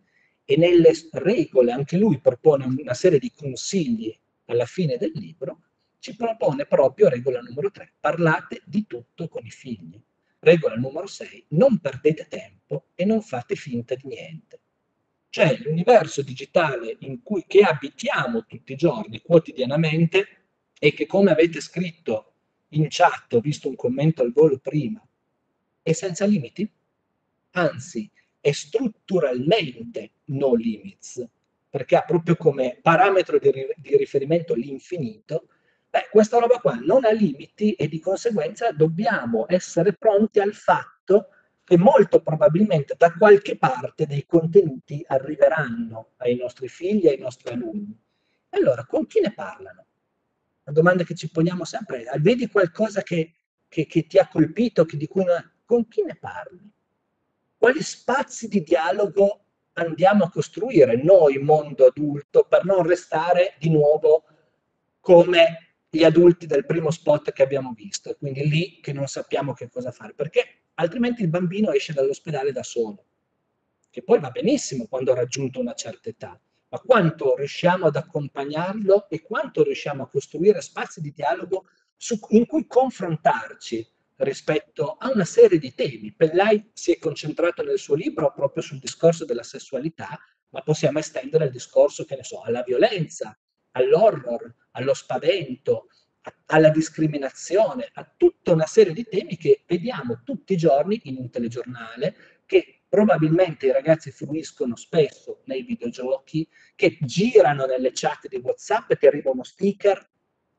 S3: e nelle regole, anche lui propone una serie di consigli alla fine del libro, ci propone proprio regola numero 3, parlate di tutto con i figli. Regola numero 6, non perdete tempo e non fate finta di niente. Cioè l'universo digitale in cui, che abitiamo tutti i giorni, quotidianamente, e che come avete scritto in chat, ho visto un commento al volo prima, è senza limiti? Anzi, è strutturalmente no limits, perché ha proprio come parametro di, di riferimento l'infinito, beh, questa roba qua non ha limiti e di conseguenza dobbiamo essere pronti al fatto che molto probabilmente da qualche parte dei contenuti arriveranno ai nostri figli, ai nostri alunni. E allora, con chi ne parlano? La domanda che ci poniamo sempre è, vedi qualcosa che, che, che ti ha colpito, che, di cui non... con chi ne parli? Quali spazi di dialogo andiamo a costruire noi, mondo adulto, per non restare di nuovo come gli adulti del primo spot che abbiamo visto, quindi lì che non sappiamo che cosa fare, perché altrimenti il bambino esce dall'ospedale da solo, che poi va benissimo quando ha raggiunto una certa età, ma quanto riusciamo ad accompagnarlo e quanto riusciamo a costruire spazi di dialogo su, in cui confrontarci rispetto a una serie di temi. Pellai si è concentrato nel suo libro proprio sul discorso della sessualità, ma possiamo estendere il discorso, che ne so, alla violenza, all'horror, allo spavento, alla discriminazione, a tutta una serie di temi che vediamo tutti i giorni in un telegiornale, che probabilmente i ragazzi fruiscono spesso nei videogiochi, che girano nelle chat di WhatsApp, ti arriva uno sticker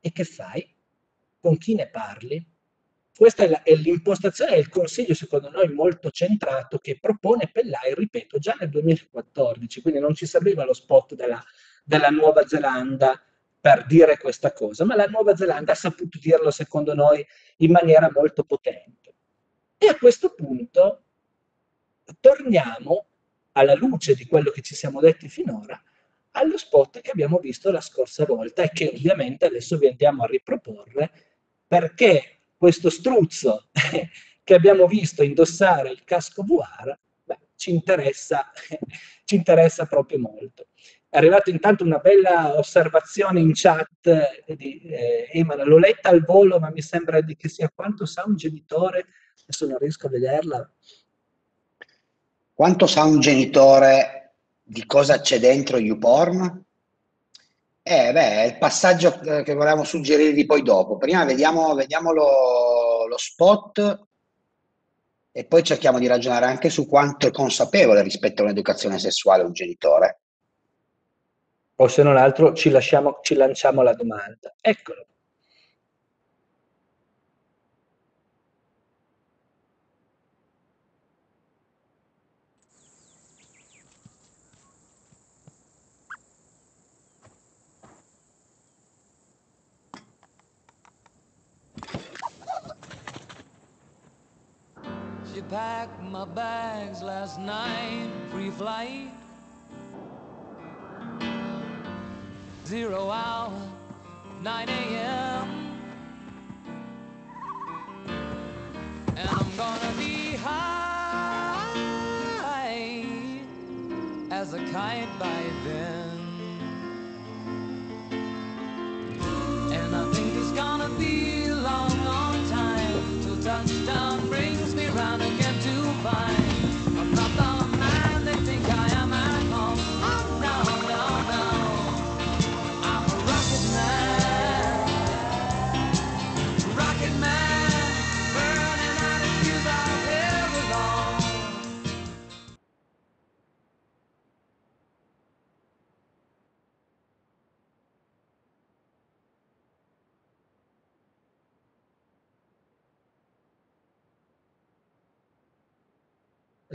S3: e che fai? Con chi ne parli? Questa è, la, è l'impostazione e il consiglio, secondo noi, molto centrato che propone Pellai, ripeto, già nel 2014, quindi non ci serviva lo spot della, della Nuova Zelanda per dire questa cosa, ma la Nuova Zelanda ha saputo dirlo, secondo noi, in maniera molto potente. E a questo punto torniamo alla luce di quello che ci siamo detti finora, allo spot che abbiamo visto la scorsa volta e che ovviamente adesso vi andiamo a riproporre perché questo struzzo che abbiamo visto indossare il casco VR beh, ci, interessa, ci interessa proprio molto. È arrivata intanto una bella osservazione in chat di eh, Emana, l'ho letta al volo, ma mi sembra di che sia quanto sa un genitore, adesso non riesco a vederla.
S4: Quanto sa un genitore di cosa c'è dentro YouPorn? Eh, beh, è il passaggio eh, che volevamo suggerirvi poi dopo. Prima vediamo, vediamo lo, lo spot e poi cerchiamo di ragionare anche su quanto è consapevole rispetto a un'educazione sessuale un genitore
S3: o se non altro ci, lasciamo, ci lanciamo la domanda. Eccolo.
S10: She packed my bags last night, pre-flight. Zero hour, 9 a.m. And I'm gonna be high as a kite by then.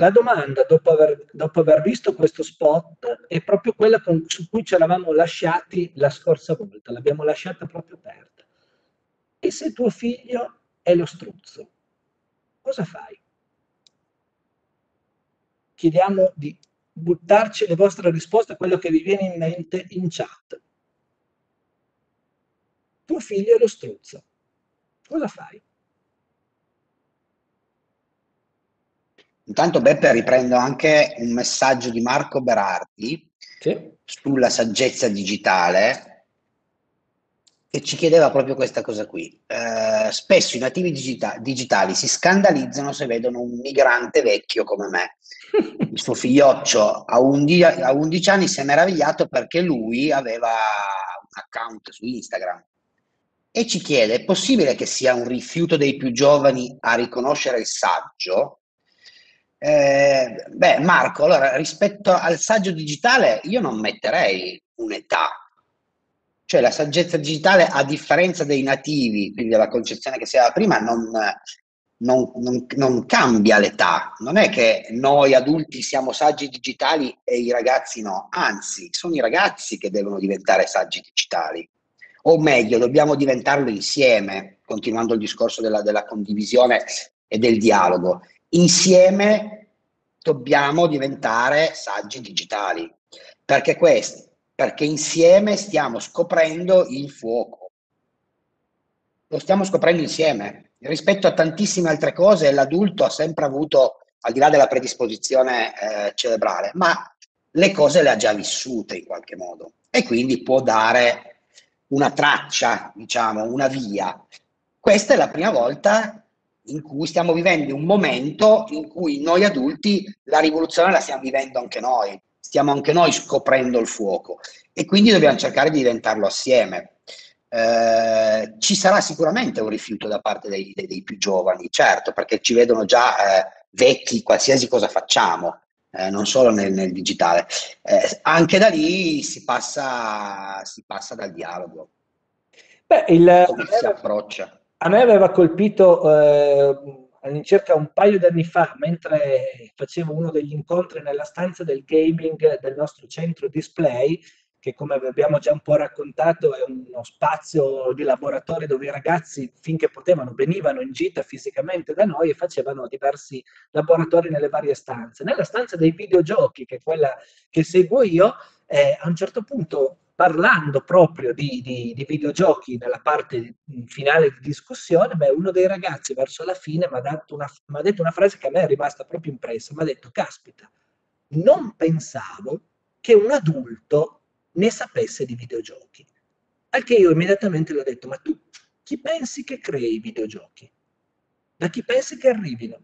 S3: La domanda, dopo aver, dopo aver visto questo spot, è proprio quella con- su cui ci eravamo lasciati la scorsa volta, l'abbiamo lasciata proprio aperta. E se tuo figlio è lo struzzo, cosa fai? Chiediamo di buttarci le vostre risposte a quello che vi viene in mente in chat. Tuo figlio è lo struzzo, cosa fai?
S4: Intanto Beppe riprendo anche un messaggio di Marco Berardi
S3: Sì.
S4: sulla saggezza digitale che ci chiedeva proprio questa cosa qui. Eh, spesso i nativi digita- digitali si scandalizzano se vedono un migrante vecchio come me. Il suo figlioccio a 11, a 11 anni si è meravigliato perché lui aveva un account su Instagram e ci chiede: è possibile che sia un rifiuto dei più giovani a riconoscere il saggio? Eh, beh, Marco, allora rispetto al saggio digitale io non metterei un'età, cioè la saggezza digitale, a differenza dei nativi, quindi della concezione che si aveva prima, non, non- non- non cambia l'età. Non è che noi adulti siamo saggi digitali e i ragazzi no, anzi, sono i ragazzi che devono diventare saggi digitali. O meglio, dobbiamo diventarlo insieme, continuando il discorso della, della condivisione e del dialogo. Insieme dobbiamo diventare saggi digitali. Perché questo? Perché insieme stiamo scoprendo il fuoco. Lo stiamo scoprendo insieme. Rispetto a tantissime altre cose, l'adulto ha sempre avuto, al di là della predisposizione eh, cerebrale, ma le cose le ha già vissute in qualche modo e quindi può dare una traccia, diciamo, una via. Questa è la prima volta in cui stiamo vivendo un momento in cui noi adulti la rivoluzione la stiamo vivendo anche noi, stiamo anche noi scoprendo il fuoco e quindi dobbiamo cercare di diventarlo assieme. Eh, ci sarà sicuramente un rifiuto da parte dei, dei- dei più giovani, certo, perché ci vedono già eh, vecchi qualsiasi cosa facciamo, eh, non solo nel, nel digitale. Eh, anche da lì si passa, si passa dal dialogo,
S3: Beh, il,
S4: come si approccia.
S3: A me aveva colpito eh, all'incirca un paio di anni fa, mentre facevo uno degli incontri nella stanza del gaming del nostro centro display, che come abbiamo già un po' raccontato è uno spazio di laboratorio dove i ragazzi, finché potevano, venivano in gita fisicamente da noi e facevano diversi laboratori nelle varie stanze. Nella stanza dei videogiochi, che è quella che seguo io, eh, a un certo punto parlando proprio di, di- di videogiochi nella parte finale di discussione, beh, uno dei ragazzi verso la fine mi ha detto una frase che a me è rimasta proprio impressa, mi ha detto, caspita, non pensavo che un adulto ne sapesse di videogiochi. Al che io immediatamente le ho detto, ma tu chi pensi che crei i videogiochi? Da chi pensi che arrivino?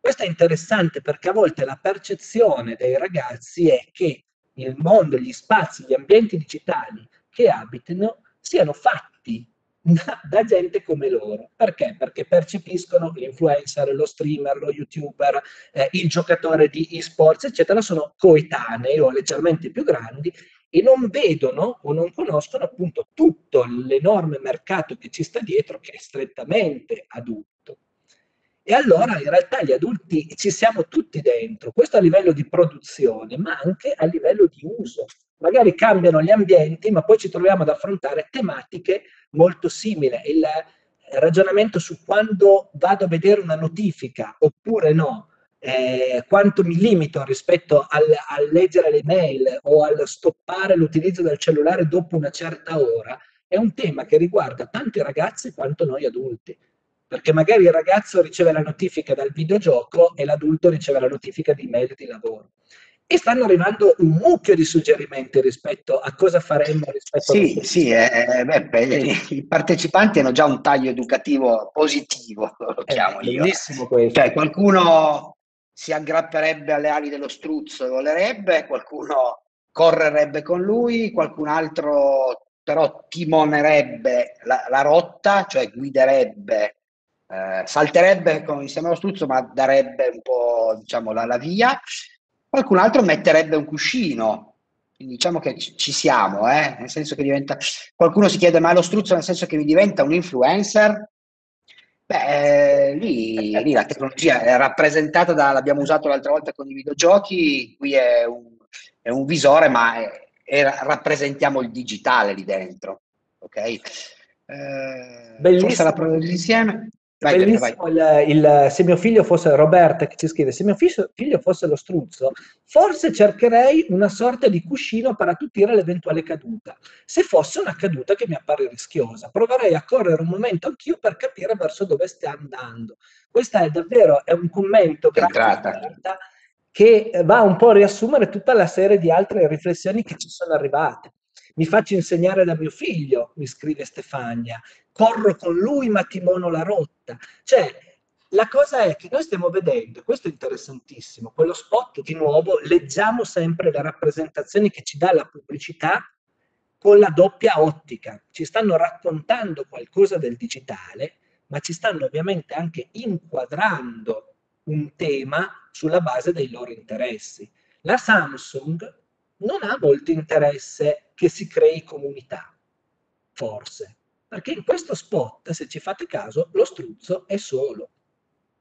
S3: Questo è interessante perché a volte la percezione dei ragazzi è che il mondo, gli spazi, gli ambienti digitali che abitano siano fatti da, da gente come loro. Perché? Perché percepiscono l'influencer, lo streamer, lo youtuber, eh, il giocatore di esports, eccetera, sono coetanei o leggermente più grandi e non vedono o non conoscono appunto tutto l'enorme mercato che ci sta dietro, che è strettamente adulto. E allora in realtà gli adulti ci siamo tutti dentro, questo a livello di produzione, ma anche a livello di uso. Magari cambiano gli ambienti, ma poi ci troviamo ad affrontare tematiche molto simili. Il ragionamento su quando vado a vedere una notifica oppure no, eh, quanto mi limito rispetto al, a leggere le mail o al stoppare l'utilizzo del cellulare dopo una certa ora, è un tema che riguarda tanti ragazzi quanto noi adulti perché magari il ragazzo riceve la notifica dal videogioco e l'adulto riceve la notifica di mail di lavoro. E stanno arrivando un mucchio di suggerimenti rispetto a cosa faremmo rispetto
S4: Sì,
S3: alla
S4: sì, eh, Beppe, i partecipanti hanno già un taglio educativo positivo, lo chiamo io.
S3: bellissimo questo.
S4: Cioè, qualcuno si aggrapperebbe alle ali dello struzzo e volerebbe, qualcuno correrebbe con lui, qualcun altro però timonerebbe la, la rotta, cioè guiderebbe, eh, salterebbe con- insieme allo struzzo, ma darebbe un po', diciamo, la, la via. Qualcun altro metterebbe un cuscino, quindi diciamo che ci, siamo, eh, nel senso che diventa... Qualcuno si chiede, ma lo struzzo nel senso che mi diventa un influencer? Beh, eh, lì, lì la tecnologia è rappresentata da, l'abbiamo usato l'altra volta con i videogiochi, qui è un, è un visore, ma è- è- rappresentiamo il digitale lì dentro, ok? Eh, forse
S3: Bellissimo.
S4: la proviamo insieme. Vai.
S3: Bellissimo il, il- se mio figlio fosse Roberta che ci scrive, se mio figlio, figlio fosse lo struzzo, forse cercherei una sorta di cuscino per attutire l'eventuale caduta. Se fosse una caduta che mi appare rischiosa, proverei a correre un momento anch'io per capire verso dove stia andando. Questo è davvero è un commento. Roberta, che va un po' a riassumere tutta la serie di altre riflessioni che ci sono arrivate. Mi faccio insegnare da mio figlio, mi scrive Stefania, corro con lui ma timono la rotta. Cioè, la cosa è che noi stiamo vedendo, questo è interessantissimo, quello spot di nuovo, leggiamo sempre le rappresentazioni che ci dà la pubblicità con la doppia ottica. Ci stanno raccontando qualcosa del digitale, ma ci stanno ovviamente anche inquadrando un tema sulla base dei loro interessi. La Samsung non ha molto interesse che si crei comunità, forse, perché in questo spot, se ci fate caso, lo struzzo è solo.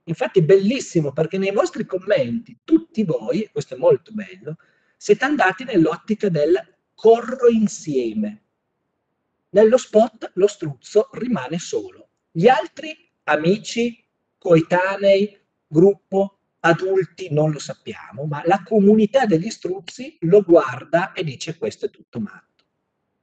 S3: Infatti è bellissimo perché nei vostri commenti, tutti voi, questo è molto bello, siete andati nell'ottica del corro insieme. Nello spot lo struzzo rimane solo. Gli altri amici, coetanei, gruppo, adulti, non lo sappiamo, ma la comunità degli struzzi lo guarda e dice questo è tutto matto.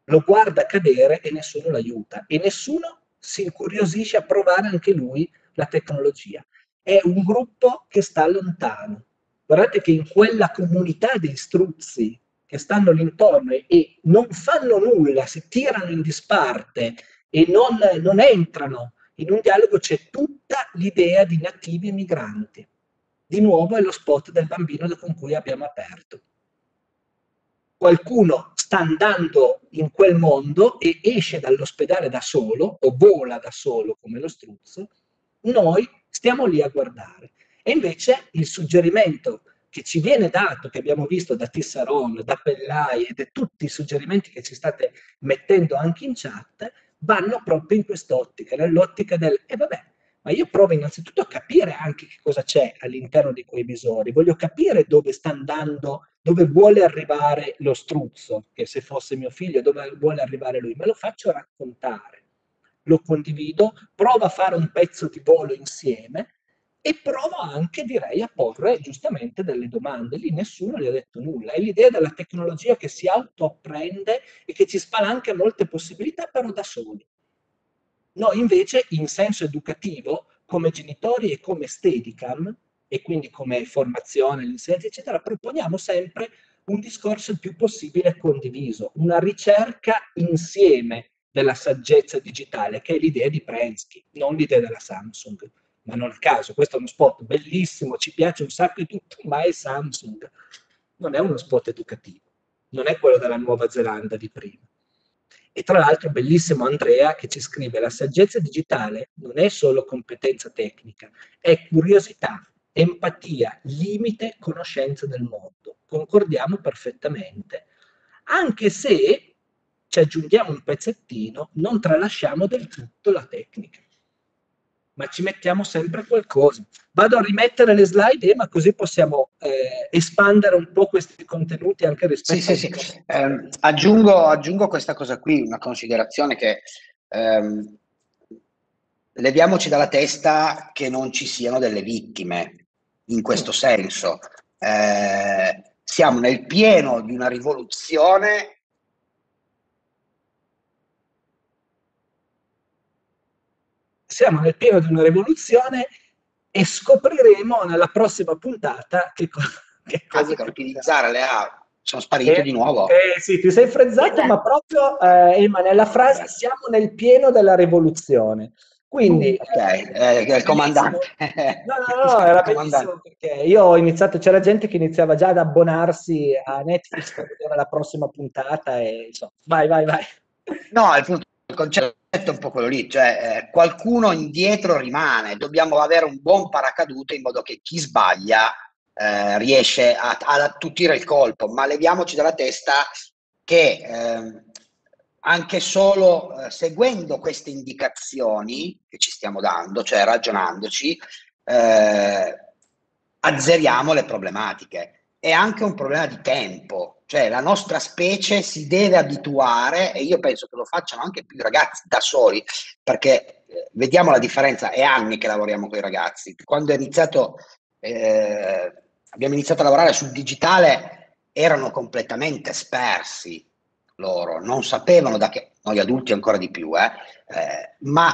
S3: Lo guarda cadere e nessuno l'aiuta e nessuno si incuriosisce a provare anche lui la tecnologia. È un gruppo che sta lontano. Guardate che in quella comunità di struzzi che stanno lì intorno e, e non fanno nulla, si tirano in disparte e non, non entrano in un dialogo, c'è tutta l'idea di nativi e migranti. Di nuovo è lo spot del bambino con cui abbiamo aperto. Qualcuno sta andando in quel mondo e esce dall'ospedale da solo o vola da solo come lo struzzo, noi stiamo lì a guardare. E invece il suggerimento che ci viene dato, che abbiamo visto da Tissaron, da Pellai e da tutti i suggerimenti che ci state mettendo anche in chat, vanno proprio in quest'ottica, nell'ottica del, e vabbè, ma io provo innanzitutto a capire anche che cosa c'è all'interno di quei visori, voglio capire dove sta andando, dove vuole arrivare lo struzzo, che se fosse mio figlio, dove vuole arrivare lui, me lo faccio raccontare, lo condivido, provo a fare un pezzo di volo insieme e provo anche, direi, a porre giustamente delle domande. Lì nessuno gli ha detto nulla. È l'idea della tecnologia che si autoapprende e che ci spalanca molte possibilità, però da soli. Noi invece, in senso educativo, come genitori e come Steadicam, e quindi come formazione, l'insegnante, eccetera, proponiamo sempre un discorso il più possibile condiviso, una ricerca insieme della saggezza digitale, che è l'idea di Prensky, non l'idea della Samsung. Ma non a caso, questo è uno spot bellissimo, ci piace un sacco di tutto, ma è Samsung. Non è uno spot educativo, non è quello della Nuova Zelanda di prima. E tra l'altro bellissimo Andrea che ci scrive la saggezza digitale non è solo competenza tecnica, è curiosità, empatia, limite, conoscenza del mondo. Concordiamo perfettamente. Anche se ci aggiungiamo un pezzettino, non tralasciamo del tutto la tecnica, ma ci mettiamo sempre qualcosa. Vado a rimettere le slide, eh, ma così possiamo eh, espandere un po' questi contenuti anche rispetto
S4: Sì, sì, sì. Ehm, aggiungo, aggiungo questa cosa qui, una considerazione che ehm, leviamoci dalla testa che non ci siano delle vittime in questo senso. Eh, siamo nel pieno di una rivoluzione
S3: siamo nel pieno di una rivoluzione e scopriremo nella prossima puntata che, co- che cosa
S4: Anzi, per utilizzare le A sono sparito
S3: Eh,
S4: di nuovo.
S3: eh, sì, ti sei frezzato, ma proprio, eh, Emma, nella frase siamo nel pieno della rivoluzione. Quindi,
S4: Ok, eh, il comandante.
S3: No, no, no, era bellissimo perché io ho iniziato, c'era gente che iniziava già ad abbonarsi a Netflix per vedere la prossima puntata e insomma, vai, vai, vai.
S4: No, il, il concetto è un po' quello lì, cioè eh, qualcuno indietro rimane, dobbiamo avere un buon paracadute in modo che chi sbaglia eh, riesce a- ad attutire il colpo, ma leviamoci dalla testa che ehm, anche solo eh, seguendo queste indicazioni che ci stiamo dando, cioè ragionandoci, eh, azzeriamo le problematiche. È anche un problema di tempo, cioè la nostra specie si deve abituare, e io penso che lo facciano anche più ragazzi da soli, perché eh, vediamo la differenza, è anni che lavoriamo con i ragazzi. Quando iniziato, eh, abbiamo iniziato a lavorare sul digitale, erano completamente spersi loro, non sapevano da che, noi adulti ancora di più, eh, eh, ma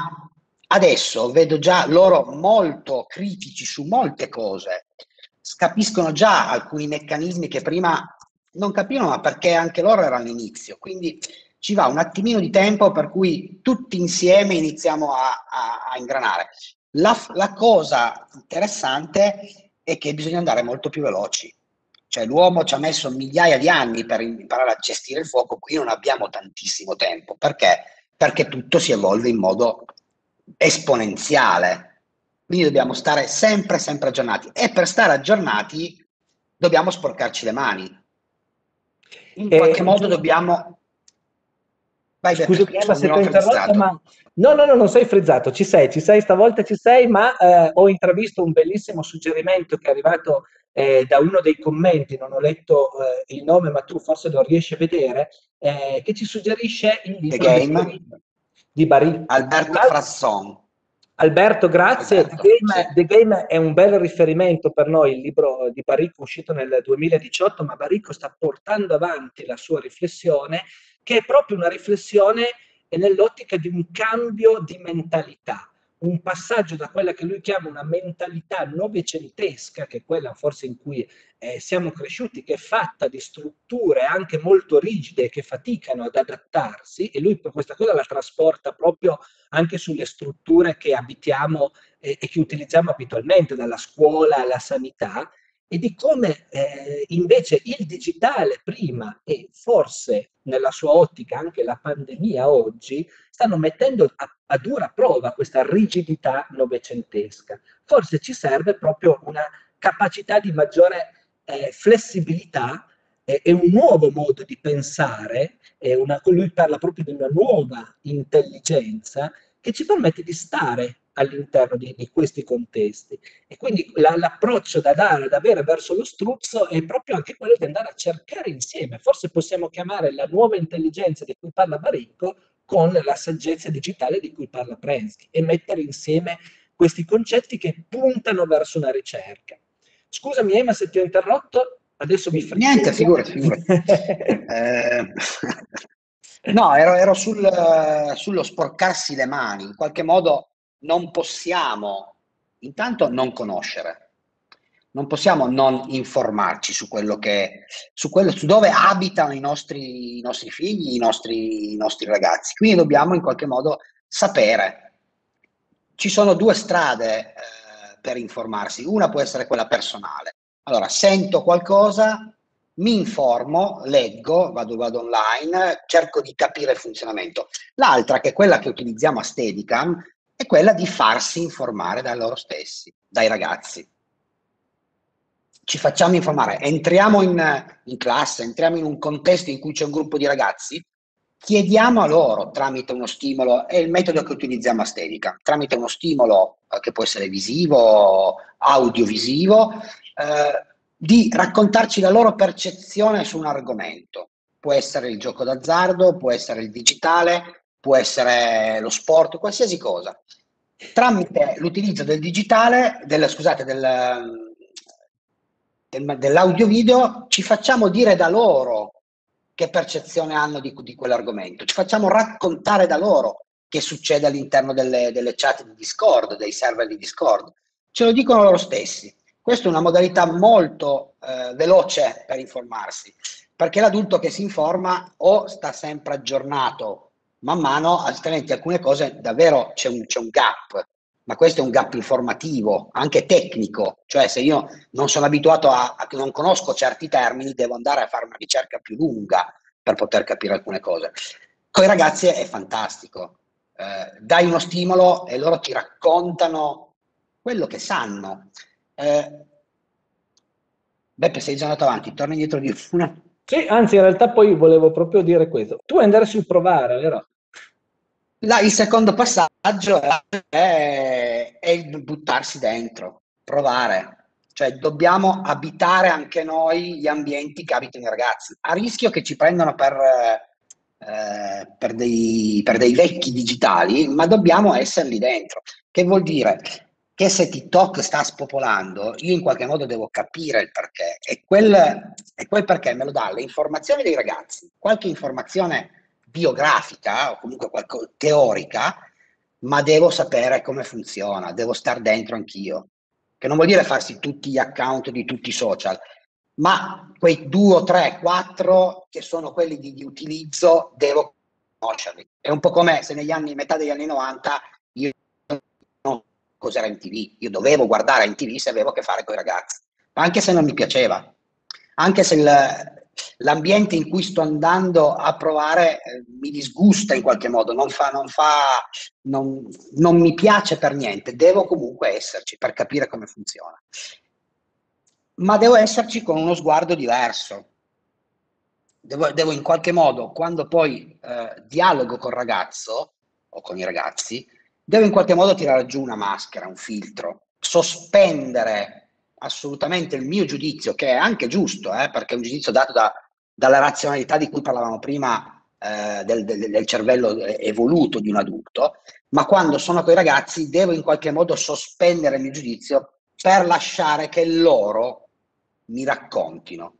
S4: adesso vedo già loro molto critici su molte cose, capiscono già alcuni meccanismi che prima non capivano, ma perché anche loro erano all'inizio, quindi ci va un attimino di tempo per cui tutti insieme iniziamo a, a, a ingranare. La, la cosa interessante è che bisogna andare molto più veloci, cioè l'uomo ci ha messo migliaia di anni per imparare a gestire il fuoco, qui non abbiamo tantissimo tempo. Perché? Perché tutto si evolve in modo esponenziale. Quindi dobbiamo stare sempre, sempre aggiornati. E per stare aggiornati dobbiamo sporcarci le mani. In
S3: Eh,
S4: qualche modo dobbiamo... Vai,
S3: Scusami, Emma, se ti ho interrotto, ma no, no, no, non sei frizzato, ci sei, ci sei, stavolta ci sei, ma eh, ho intravisto un bellissimo suggerimento che è arrivato eh, da uno dei commenti, non ho letto eh, il nome, ma tu forse lo riesci a vedere, eh, che ci suggerisce il libro di. Baricco. Di Baricco.
S4: Alberto Frasson.
S3: Alberto, grazie.
S4: Alberto,
S3: The, Game,
S4: sì.
S3: The Game è un bel riferimento per noi, il libro di Baricco uscito nel 2018, ma Baricco sta portando avanti la sua riflessione, che è proprio una riflessione nell'ottica di un cambio di mentalità, un passaggio da quella che lui chiama una mentalità novecentesca, che è quella forse in cui eh, siamo cresciuti, che è fatta di strutture anche molto rigide che faticano ad adattarsi, e lui questa cosa la trasporta proprio anche sulle strutture che abitiamo eh, e che utilizziamo abitualmente, dalla scuola alla sanità, e di come eh, invece il digitale prima e forse nella sua ottica anche la pandemia oggi stanno mettendo a, a dura prova questa rigidità novecentesca. Forse ci serve proprio una capacità di maggiore eh, flessibilità eh, e un nuovo modo di pensare, una, lui parla proprio di una nuova intelligenza che ci permette di stare all'interno di, di questi contesti. E quindi la- l'approccio da dare, da avere verso lo struzzo è proprio anche quello di andare a cercare insieme. Forse possiamo chiamare la nuova intelligenza di cui parla Baricco con la saggezza digitale di cui parla Prensky e mettere insieme questi concetti che puntano verso una ricerca. Scusami Emma se ti ho interrotto, adesso mi frizzo.
S4: Niente, figurati, figurati. Eh, no, ero, ero sul, sullo sporcarsi le mani. In qualche modo non possiamo, intanto, non conoscere. Non possiamo non informarci su quello che, su quello, su dove abitano i nostri, i nostri figli, i nostri, i nostri ragazzi. Quindi dobbiamo in qualche modo sapere. Ci sono due strade eh, per informarsi. Una può essere quella personale. Allora, sento qualcosa, mi informo, leggo, vado, vado online, cerco di capire il funzionamento. L'altra, che è quella che utilizziamo a Steadicam, è quella di farsi informare da loro stessi, dai ragazzi. Ci facciamo informare, entriamo in, in classe, entriamo in un contesto in cui c'è un gruppo di ragazzi, chiediamo a loro tramite uno stimolo, è il metodo che utilizziamo a Steadicam, tramite uno stimolo eh, che può essere visivo, audiovisivo, eh, di raccontarci la loro percezione su un argomento. Può essere il gioco d'azzardo, può essere il digitale, può essere lo sport, qualsiasi cosa. Tramite l'utilizzo del digitale, del, scusate, del, del, dell'audio video, ci facciamo dire da loro che percezione hanno di, di quell'argomento, ci facciamo raccontare da loro che succede all'interno delle, delle chat di Discord, dei server di Discord. Ce lo dicono loro stessi. Questa è una modalità molto eh, veloce per informarsi, perché l'adulto che si informa o sta sempre aggiornato man mano, altrimenti alcune cose davvero c'è un, c'è un gap, ma questo è un gap informativo, anche tecnico, cioè se io non sono abituato a, a non conosco certi termini, devo andare a fare una ricerca più lunga per poter capire alcune cose. Con i ragazzi è fantastico, eh, dai uno stimolo e loro ti raccontano quello che sanno. Eh, Beppe, sei già andato avanti, torna indietro di una
S3: Sì, anzi, in realtà poi volevo proprio dire questo. Tu andare sul provare, vero?
S4: La- il secondo passaggio è, è il buttarsi dentro, provare. Cioè dobbiamo abitare anche noi gli ambienti che abitano i ragazzi, a rischio che ci prendano per, eh, per dei, per dei vecchi digitali, ma dobbiamo esserli dentro. Che vuol dire? Che se TikTok sta spopolando, io in qualche modo devo capire il perché. E quel, e quel perché me lo dà le informazioni dei ragazzi, qualche informazione biografica o comunque qualco- teorica, ma devo sapere come funziona, devo star dentro anch'io. Che non vuol dire farsi tutti gli account di tutti i social, ma quei due, tre, quattro che sono quelli di, di utilizzo, devo conoscerli. È un po' come se negli anni, metà degli anni 90, io cos'era MTV, io dovevo guardare MTV se avevo a che fare con i ragazzi, anche se non mi piaceva, anche se il- l'ambiente in cui sto andando a provare eh, mi disgusta in qualche modo, non fa, non fa, non, non mi piace per niente, devo comunque esserci per capire come funziona. Ma devo esserci con uno sguardo diverso. Devo, devo in qualche modo, quando poi eh, dialogo col ragazzo o con i ragazzi, devo in qualche modo tirare giù una maschera, un filtro, sospendere assolutamente il mio giudizio, che è anche giusto, eh, perché è un giudizio dato da- dalla razionalità di cui parlavamo prima, eh, del, del- del cervello evoluto di un adulto, ma quando sono con i ragazzi devo in qualche modo sospendere il mio giudizio per lasciare che loro mi raccontino,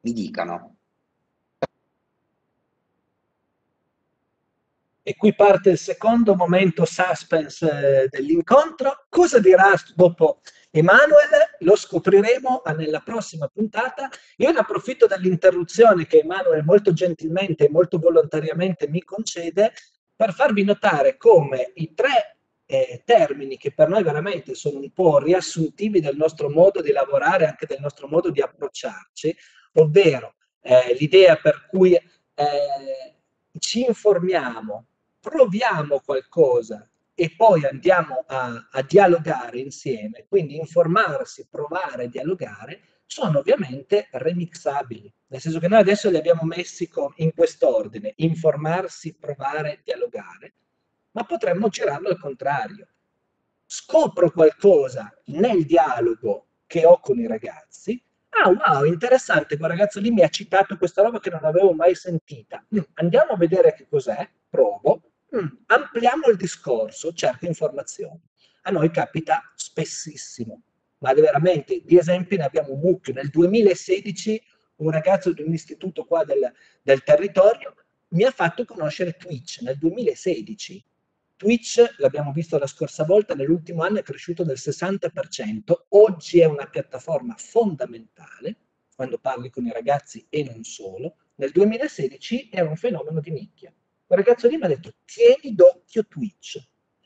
S4: mi dicano.
S3: E qui parte il secondo momento suspense eh, dell'incontro. Cosa dirà dopo Emanuele? Lo scopriremo ah, nella prossima puntata. Io ne approfitto dell'interruzione che Emanuele molto gentilmente e molto volontariamente mi concede per farvi notare come i tre eh, termini che per noi veramente sono un po' riassuntivi del nostro modo di lavorare, anche del nostro modo di approcciarci, ovvero eh, l'idea per cui eh, ci informiamo, proviamo qualcosa e poi andiamo a, a dialogare insieme, quindi informarsi, provare, dialogare, sono ovviamente remixabili, nel senso che noi adesso li abbiamo messi co- in quest'ordine, informarsi, provare, dialogare, ma potremmo girarlo al contrario. Scopro qualcosa nel dialogo che ho con i ragazzi, ah wow, interessante, quel ragazzo lì mi ha citato questa roba che non avevo mai sentita. Andiamo a vedere che cos'è, provo, ampliamo il discorso, cerco informazioni. A noi capita spessissimo, ma veramente di esempi ne abbiamo un mucchio. Nel 2016 un ragazzo di un istituto qua del, del territorio mi ha fatto conoscere Twitch nel 2016. Twitch, l'abbiamo visto la scorsa volta, nell'ultimo anno è cresciuto del 60%, oggi è una piattaforma fondamentale quando parli con i ragazzi e non solo. Nel 2016 era un fenomeno di nicchia. Quel ragazzo lì mi ha detto tieni d'occhio Twitch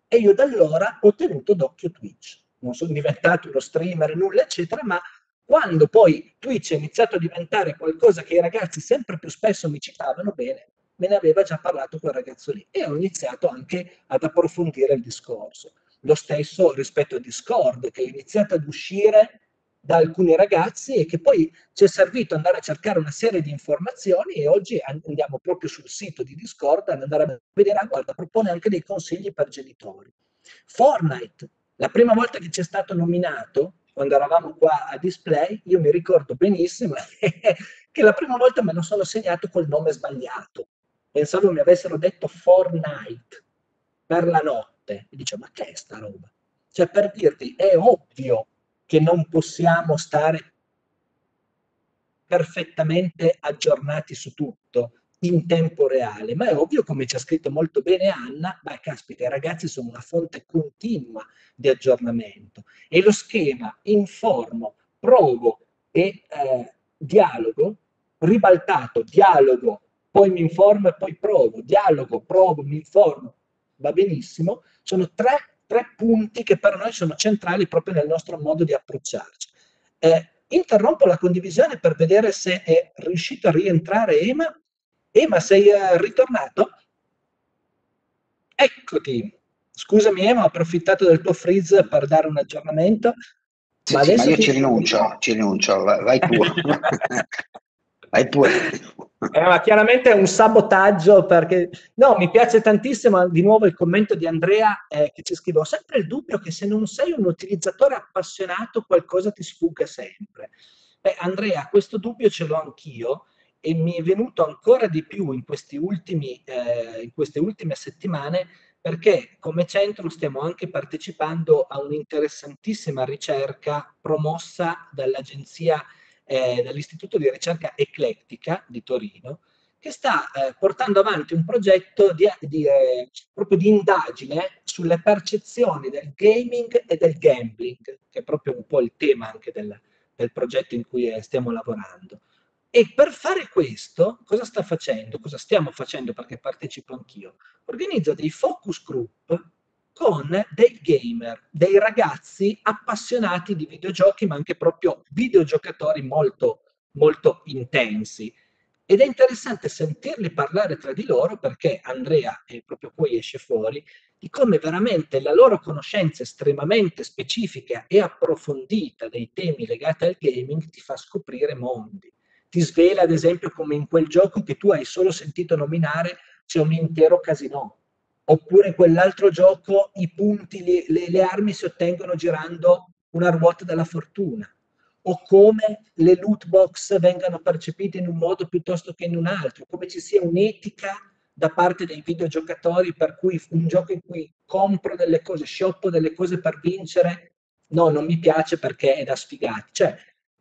S3: e io da allora ho tenuto d'occhio Twitch. Non sono diventato uno streamer, nulla eccetera, ma quando poi Twitch è iniziato a diventare qualcosa che i ragazzi sempre più spesso mi citavano bene, me ne aveva già parlato quel ragazzo lì e ho iniziato anche ad approfondire il discorso. Lo stesso rispetto a Discord, che è iniziato ad uscire da alcuni ragazzi e che poi ci è servito andare a cercare una serie di informazioni e oggi an- andiamo proprio sul sito di Discord ad andare a vedere, ah, guarda, propone anche dei consigli per genitori. Fortnite, la prima volta che ci è stato nominato, quando eravamo qua a display, io mi ricordo benissimo che la prima volta me lo sono segnato col nome sbagliato. Pensavo mi avessero detto Fortnite per la notte. E dicevo, ma che è sta roba? Cioè, per dirti, è ovvio che non possiamo stare perfettamente aggiornati su tutto in tempo reale, ma è ovvio, come ci ha scritto molto bene Anna, beh, caspita, i ragazzi sono una fonte continua di aggiornamento. E lo schema informo, provo e eh, dialogo, ribaltato, dialogo, poi mi informo e poi provo, dialogo, provo, mi informo, va benissimo, sono tre, tre punti che per noi sono centrali proprio nel nostro modo di approcciarci. Eh, interrompo la condivisione per vedere se è riuscito a rientrare Ema. Ema, sei eh, ritornato? Eccoti. Scusami Ema, ho approfittato del tuo freeze per dare un aggiornamento.
S4: Sì, sì, ma io ci rinuncio, ci rinuncio, vai vai tu. Vai pure.
S3: Eh, ma chiaramente è un sabotaggio perché no, mi piace tantissimo di nuovo il commento di Andrea eh, che ci scrive: Ho sempre il dubbio che se non sei un utilizzatore appassionato, qualcosa ti sfugga sempre. Beh, Andrea, questo dubbio ce l'ho anch'io e mi è venuto ancora di più in, ultimi, eh, in queste ultime settimane perché come centro stiamo anche partecipando a un'interessantissima ricerca promossa dall'agenzia, eh, dall'Istituto di Ricerca Eclettica di Torino, che sta eh, portando avanti un progetto di, di, eh, proprio di indagine sulle percezioni del gaming e del gambling, che è proprio un po' il tema anche del, del progetto in cui eh, stiamo lavorando. E per fare questo, cosa sta facendo? Cosa stiamo facendo perché partecipo anch'io? Organizza dei focus group con dei gamer, dei ragazzi appassionati di videogiochi, ma anche proprio videogiocatori molto, molto intensi. Ed è interessante sentirli parlare tra di loro perché Andrea, e proprio poi esce fuori, di come veramente la loro conoscenza estremamente specifica e approfondita dei temi legati al gaming ti fa scoprire mondi ti svela ad esempio come in quel gioco che tu hai solo sentito nominare c'è un intero casino, oppure quell'altro gioco i punti, le, le, le armi si ottengono girando una ruota della fortuna, o come le loot box vengano percepite in un modo piuttosto che in un altro, come ci sia un'etica da parte dei videogiocatori per cui un gioco in cui compro delle cose, shoppo delle cose per vincere, no, non mi piace perché è da sfigati. Cioè,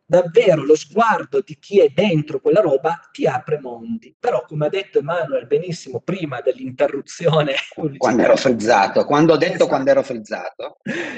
S3: davvero lo sguardo di chi è dentro quella roba ti apre mondi. Però, come ha detto Emanuele benissimo prima dell'interruzione,
S4: quando ero frizzato, quando ho detto esatto. quando ero frizzato,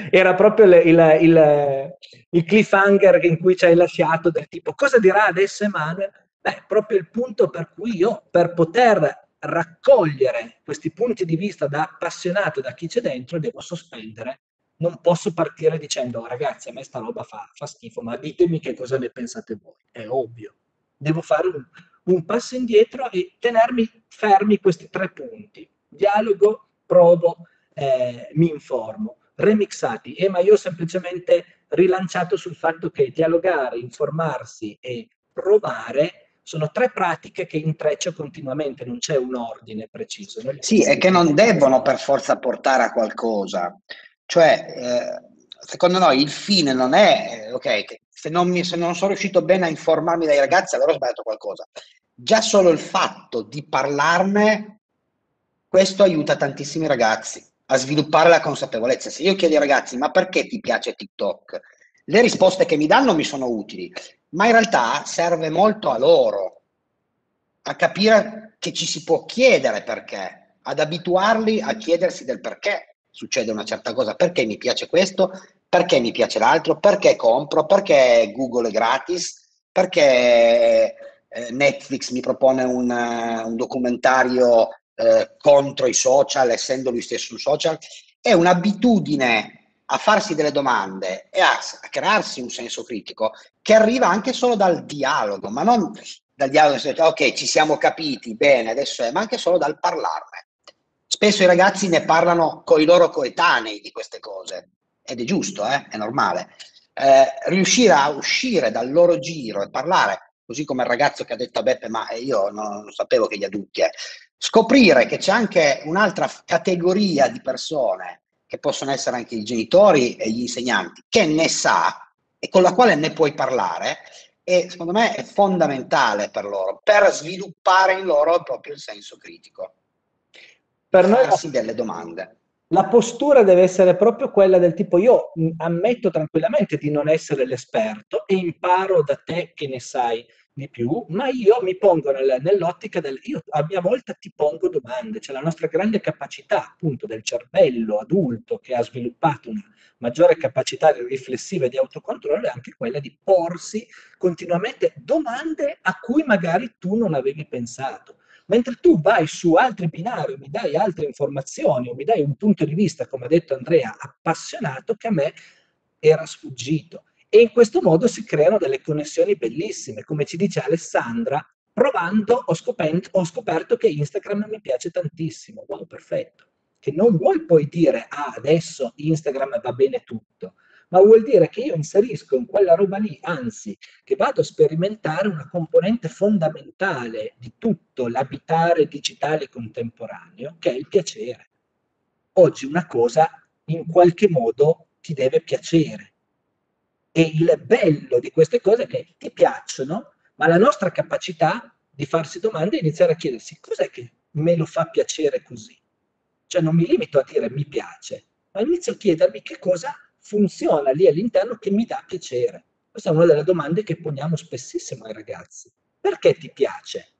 S3: era proprio il, il, il, il cliffhanger in cui ci hai lasciato del tipo cosa dirà adesso Emanuele? Beh, proprio il punto per cui io, per poter raccogliere questi punti di vista da appassionato da chi c'è dentro, devo sospendere non posso partire dicendo ragazzi a me sta roba fa, fa schifo, ma ditemi che cosa ne pensate voi. È ovvio. Devo fare un, un passo indietro e tenermi fermi questi tre punti. Dialogo, provo, eh, mi informo. Remixati. Eh, ma io ho semplicemente rilanciato sul fatto che dialogare, informarsi e provare sono tre pratiche che intreccio continuamente, non c'è un ordine preciso.
S4: Sì, e che non devono per forza portare a qualcosa. Cioè, eh, secondo noi il fine non è, eh, ok, se non, mi, se non sono riuscito bene a informarmi dai ragazzi, allora ho sbagliato qualcosa. Già solo il fatto di parlarne, questo aiuta tantissimi ragazzi a sviluppare la consapevolezza. Se io chiedo ai ragazzi, ma perché ti piace TikTok? Le risposte che mi danno mi sono utili, ma in realtà serve molto a loro a capire che ci si può chiedere perché, ad abituarli a chiedersi del perché succede una certa cosa, perché mi piace questo, perché mi piace l'altro, perché compro, perché Google è gratis, perché eh, Netflix mi propone un, uh, un documentario eh, contro i social, essendo lui stesso un social, è un'abitudine a farsi delle domande e a, a, crearsi un senso critico che arriva anche solo dal dialogo, ma non dal dialogo, ok, ci siamo capiti, bene, adesso è, ma anche solo dal parlarne. Spesso i ragazzi ne parlano con i loro coetanei di queste cose, ed è giusto, eh? è normale. Eh, riuscire a uscire dal loro giro e parlare, così come il ragazzo che ha detto a Beppe, ma io non, non sapevo che gli adulti, eh. scoprire che c'è anche un'altra categoria di persone, che possono essere anche i genitori e gli insegnanti, che ne sa e con la quale ne puoi parlare, e secondo me è fondamentale per loro, per sviluppare in loro proprio il senso critico
S3: per noi
S4: farsi delle domande.
S3: La postura deve essere proprio quella del tipo io ammetto tranquillamente di non essere l'esperto e imparo da te che ne sai di più, ma io mi pongo nel, nell'ottica del io a mia volta ti pongo domande, cioè la nostra grande capacità appunto del cervello adulto che ha sviluppato una maggiore capacità riflessiva e di autocontrollo è anche quella di porsi continuamente domande a cui magari tu non avevi pensato mentre tu vai su altri binari, mi dai altre informazioni o mi dai un punto di vista, come ha detto Andrea, appassionato che a me era sfuggito. E in questo modo si creano delle connessioni bellissime, come ci dice Alessandra, provando ho scoperto, ho scoperto che Instagram mi piace tantissimo. Wow, perfetto. Che non vuoi poi dire, ah, adesso Instagram va bene tutto, ma vuol dire che io inserisco in quella roba lì, anzi, che vado a sperimentare una componente fondamentale di tutto l'abitare digitale contemporaneo, che è il piacere. Oggi una cosa in qualche modo ti deve piacere. E il bello di queste cose è che ti piacciono, ma la nostra capacità di farsi domande è iniziare a chiedersi cos'è che me lo fa piacere così. Cioè non mi limito a dire mi piace, ma inizio a chiedermi che cosa funziona lì all'interno che mi dà piacere. Questa è una delle domande che poniamo spessissimo ai ragazzi. Perché ti piace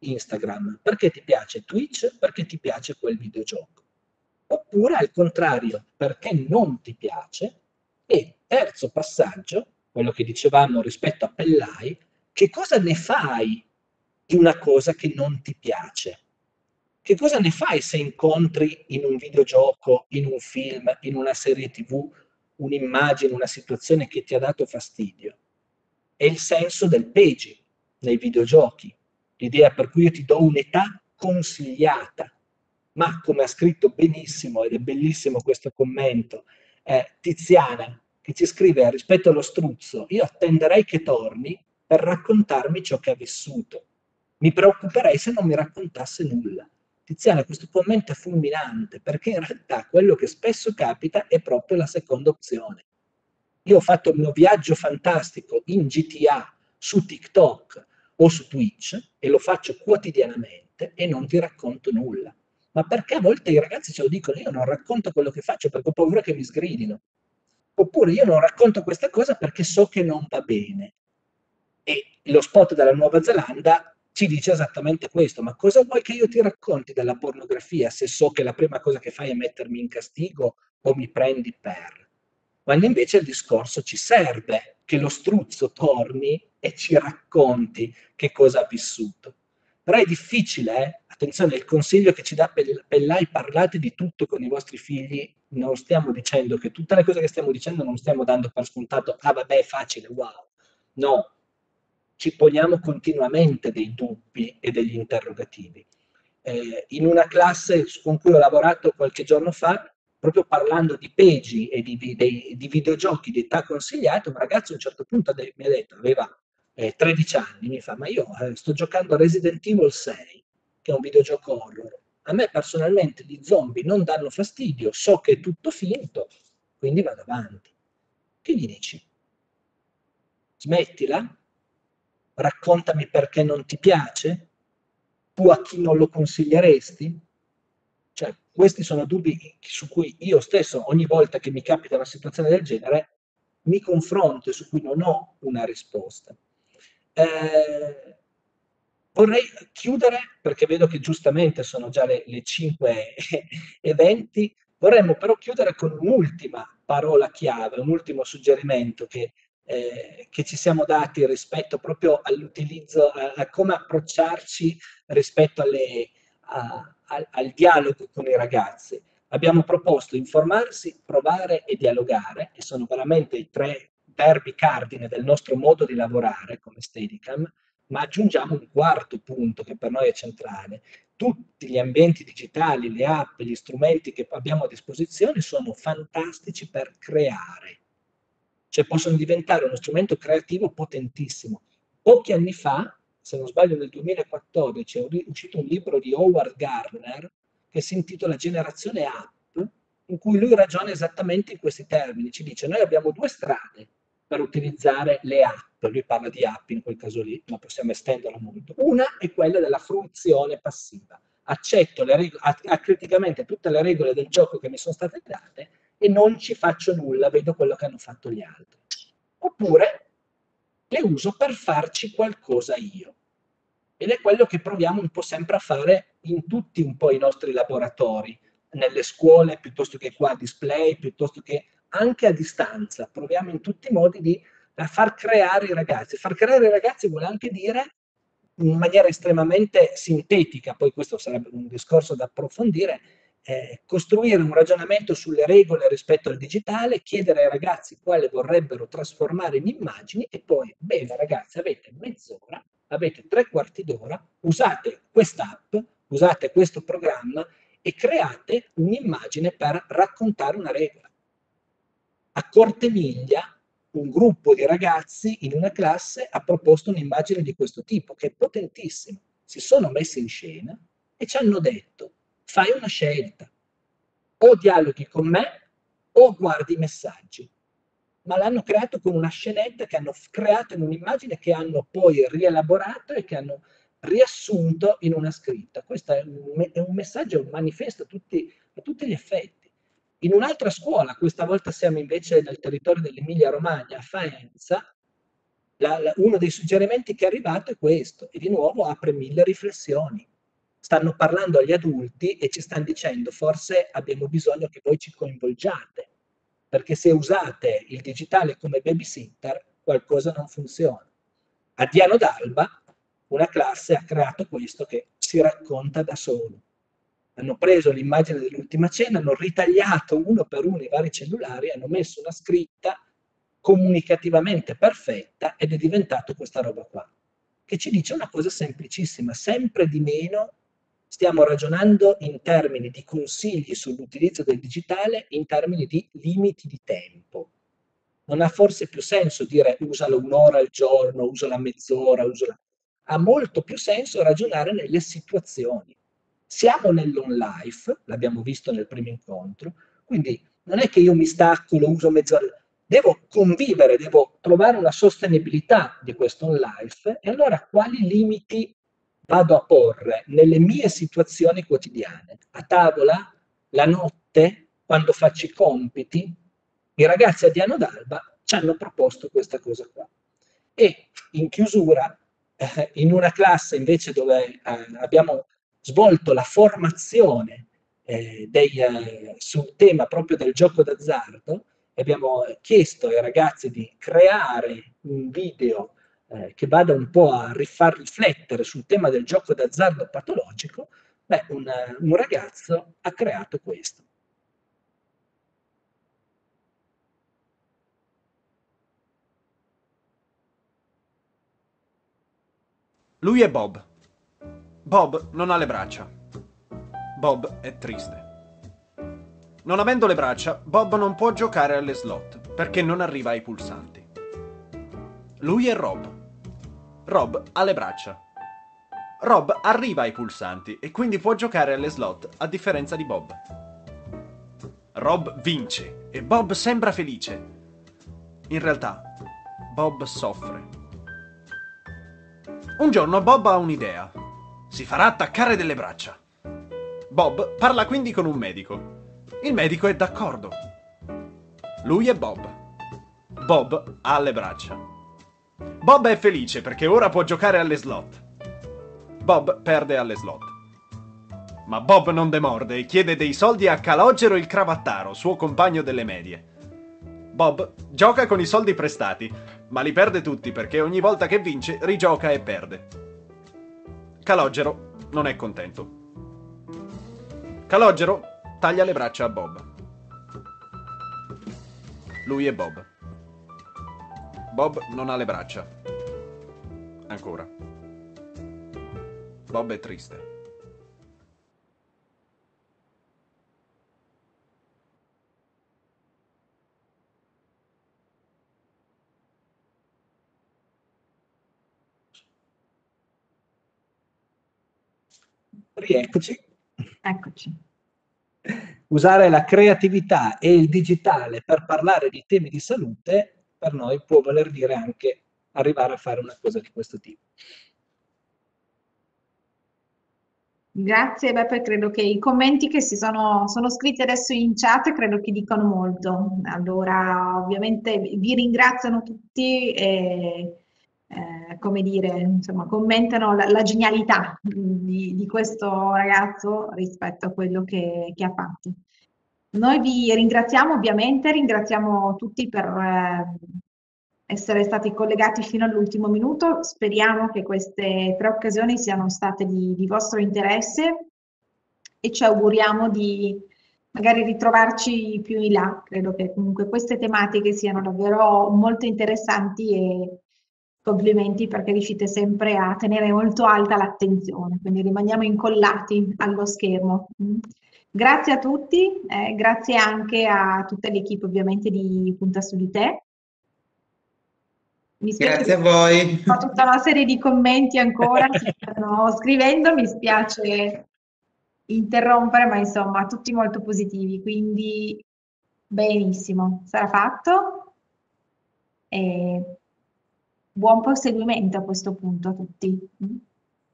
S3: Instagram? Perché ti piace Twitch? Perché ti piace quel videogioco? Oppure al contrario, perché non ti piace? E terzo passaggio, quello che dicevamo rispetto a Pellai, che cosa ne fai di una cosa che non ti piace? Che cosa ne fai se incontri in un videogioco, in un film, in una serie tv, un'immagine, una situazione che ti ha dato fastidio? È il senso del pegi nei videogiochi, l'idea per cui io ti do un'età consigliata, ma come ha scritto benissimo, ed è bellissimo questo commento, eh, Tiziana, che ci scrive rispetto allo struzzo, io attenderei che torni per raccontarmi ciò che ha vissuto. Mi preoccuperei se non mi raccontasse nulla. Tiziana, questo commento è fulminante, perché in realtà quello che spesso capita è proprio la seconda opzione. Io ho fatto il mio viaggio fantastico in GTA su TikTok o su Twitch e lo faccio quotidianamente e non ti racconto nulla. Ma perché a volte i ragazzi ce lo dicono, io non racconto quello che faccio perché ho paura che mi sgridino. Oppure io non racconto questa cosa perché so che non va bene. E lo spot della Nuova Zelanda ci dice esattamente questo, ma cosa vuoi che io ti racconti della pornografia se so che la prima cosa che fai è mettermi in castigo o mi prendi per? Quando invece il discorso ci serve che lo struzzo torni e ci racconti che cosa ha vissuto. Però è difficile, eh? attenzione, il consiglio che ci dà Pellai, parlate di tutto con i vostri figli, non stiamo dicendo che tutte le cose che stiamo dicendo non stiamo dando per scontato, ah vabbè è facile, wow. No, ci poniamo continuamente dei dubbi e degli interrogativi. Eh, in una classe con cui ho lavorato qualche giorno fa, proprio parlando di pegi e di, di, di, di videogiochi di età consigliata, un ragazzo a un certo punto mi ha detto, aveva eh, 13 anni, mi fa, ma io eh, sto giocando a Resident Evil 6, che è un videogioco horror. A me personalmente gli zombie non danno fastidio, so che è tutto finto, quindi vado avanti. Che gli dici? Smettila? Raccontami perché non ti piace? Tu a chi non lo consiglieresti? Cioè, questi sono dubbi su cui io stesso, ogni volta che mi capita una situazione del genere, mi confronto e su cui non ho una risposta. Eh, vorrei chiudere, perché vedo che giustamente sono già le, le 5 e 20, vorremmo però chiudere con un'ultima parola chiave, un ultimo suggerimento che, eh, che ci siamo dati rispetto proprio all'utilizzo, a, a, come approcciarci rispetto alle, a, al, al dialogo con i ragazzi. Abbiamo proposto informarsi, provare e dialogare, e sono veramente i tre verbi cardine del nostro modo di lavorare come Steadicam, ma aggiungiamo un quarto punto che per noi è centrale. Tutti gli ambienti digitali, le app, gli strumenti che abbiamo a disposizione sono fantastici per creare, cioè possono diventare uno strumento creativo potentissimo. Pochi anni fa, se non sbaglio nel 2014, è uscito un libro di Howard Gardner che si intitola Generazione App, in cui lui ragiona esattamente in questi termini. Ci dice, noi abbiamo due strade per utilizzare le app. Lui parla di app in quel caso lì, ma possiamo estenderlo molto. Una è quella della fruizione passiva. Accetto le regole, acriticamente tutte le regole del gioco che mi sono state date e non ci faccio nulla, vedo quello che hanno fatto gli altri. Oppure le uso per farci qualcosa io. Ed è quello che proviamo un po' sempre a fare in tutti un po' i nostri laboratori, nelle scuole, piuttosto che qua a display, piuttosto che anche a distanza, proviamo in tutti i modi di far creare i ragazzi. Far creare i ragazzi vuole anche dire in maniera estremamente sintetica, poi questo sarebbe un discorso da approfondire, eh, costruire un ragionamento sulle regole rispetto al digitale, chiedere ai ragazzi quale vorrebbero trasformare in immagini e poi, bene ragazzi, avete mezz'ora, avete tre quarti d'ora, usate quest'app, usate questo programma e create un'immagine per raccontare una regola a Corteviglia un gruppo di ragazzi in una classe ha proposto un'immagine di questo tipo, che è potentissima. Si sono messi in scena e ci hanno detto, fai una scelta, o dialoghi con me o guardi i messaggi. Ma l'hanno creato con una scenetta che hanno creato in un'immagine che hanno poi rielaborato e che hanno riassunto in una scritta. Questo è un, è un messaggio, un manifesto a tutti, a tutti gli effetti. In un'altra scuola, questa volta siamo invece nel territorio dell'Emilia Romagna, a Faenza, la- la- uno dei suggerimenti che è arrivato è questo, e di nuovo apre mille riflessioni. Stanno parlando agli adulti e ci stanno dicendo forse abbiamo bisogno che voi ci coinvolgiate, perché se usate il digitale come babysitter qualcosa non funziona. A Diano d'Alba una classe ha creato questo che si racconta da solo. Hanno preso l'immagine dell'ultima cena, hanno ritagliato uno per uno i vari cellulari, hanno messo una scritta comunicativamente perfetta ed è diventato questa roba qua, che ci dice una cosa semplicissima, sempre di meno stiamo ragionando in termini di consigli sull'utilizzo del digitale, in termini di limiti di tempo. Non ha forse più senso dire usalo un'ora al giorno, usala mezz'ora, usala... Ha molto più senso ragionare nelle situazioni. Siamo nell'on life, l'abbiamo visto nel primo incontro, quindi non è che io mi stacco, lo uso mezz'ora, devo convivere, devo trovare una sostenibilità di questo on life e allora quali limiti vado a porre nelle mie situazioni quotidiane? A tavola, la notte, quando faccio i compiti? I ragazzi a Diano d'Alba ci hanno proposto questa cosa qua. E in chiusura, eh, in una classe invece dove eh, abbiamo svolto la formazione eh, dei, eh, sul tema proprio del gioco d'azzardo, abbiamo chiesto ai ragazzi di creare un video eh, che vada un po' a rifar riflettere sul tema del gioco d'azzardo patologico, beh, un, un ragazzo ha creato questo.
S11: Lui è Bob. Bob non ha le braccia. Bob è triste. Non avendo le braccia, Bob non può giocare alle slot perché non arriva ai pulsanti. Lui è Rob. Rob ha le braccia. Rob arriva ai pulsanti e quindi può giocare alle slot a differenza di Bob. Rob vince e Bob sembra felice. In realtà, Bob soffre. Un giorno Bob ha un'idea. Si farà attaccare delle braccia. Bob parla quindi con un medico. Il medico è d'accordo. Lui è Bob. Bob ha le braccia. Bob è felice perché ora può giocare alle slot. Bob perde alle slot. Ma Bob non demorde e chiede dei soldi a Calogero il cravattaro, suo compagno delle medie. Bob gioca con i soldi prestati, ma li perde tutti perché ogni volta che vince rigioca e perde. Calogero non è contento. Calogero taglia le braccia a Bob. Lui è Bob. Bob non ha le braccia. Ancora. Bob è triste.
S3: Rieccoci.
S1: Eccoci.
S3: Usare la creatività e il digitale per parlare di temi di salute per noi può voler dire anche arrivare a fare una cosa di questo tipo.
S1: Grazie Beppe, credo che i commenti che si sono, sono scritti adesso in chat credo che dicano molto. Allora, ovviamente vi ringraziano tutti e eh, come dire, insomma, commentano la, la genialità di, di, questo ragazzo rispetto a quello che, che, ha fatto. Noi vi ringraziamo ovviamente, ringraziamo tutti per eh, essere stati collegati fino all'ultimo minuto. Speriamo che queste tre occasioni siano state di, di vostro interesse e ci auguriamo di magari ritrovarci più in là. Credo che comunque queste tematiche siano davvero molto interessanti e complimenti perché riuscite sempre a tenere molto alta l'attenzione, quindi rimaniamo incollati allo schermo. Grazie a tutti, eh, grazie anche a tutta l'equipe ovviamente di Punta su di te. Mi spiace
S2: Grazie a voi.
S1: ho tutta una serie di commenti ancora, si stanno scrivendo, mi spiace interrompere, ma insomma tutti molto positivi, quindi benissimo, sarà fatto. E buon proseguimento a questo punto a tutti.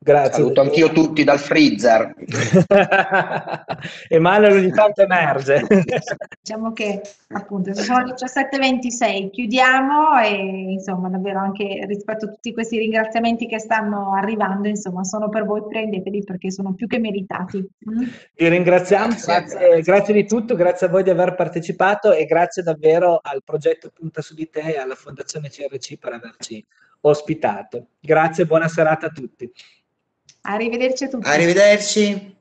S3: Grazie.
S4: Saluto anch'io tutti dal freezer.
S3: Emanuele ogni tanto emerge.
S1: Diciamo che appunto sono le 17.26, chiudiamo e insomma davvero anche rispetto a tutti questi ringraziamenti che stanno arrivando, insomma sono per voi, prendeteli perché sono più che meritati. Mm?
S3: Vi ringraziamo, grazie, grazie di tutto, grazie a voi di aver partecipato e grazie davvero al progetto Punta su di te e alla Fondazione CRC per averci ospitato. Grazie e buona serata a tutti.
S1: Arrivederci a tutti.
S2: Arrivederci.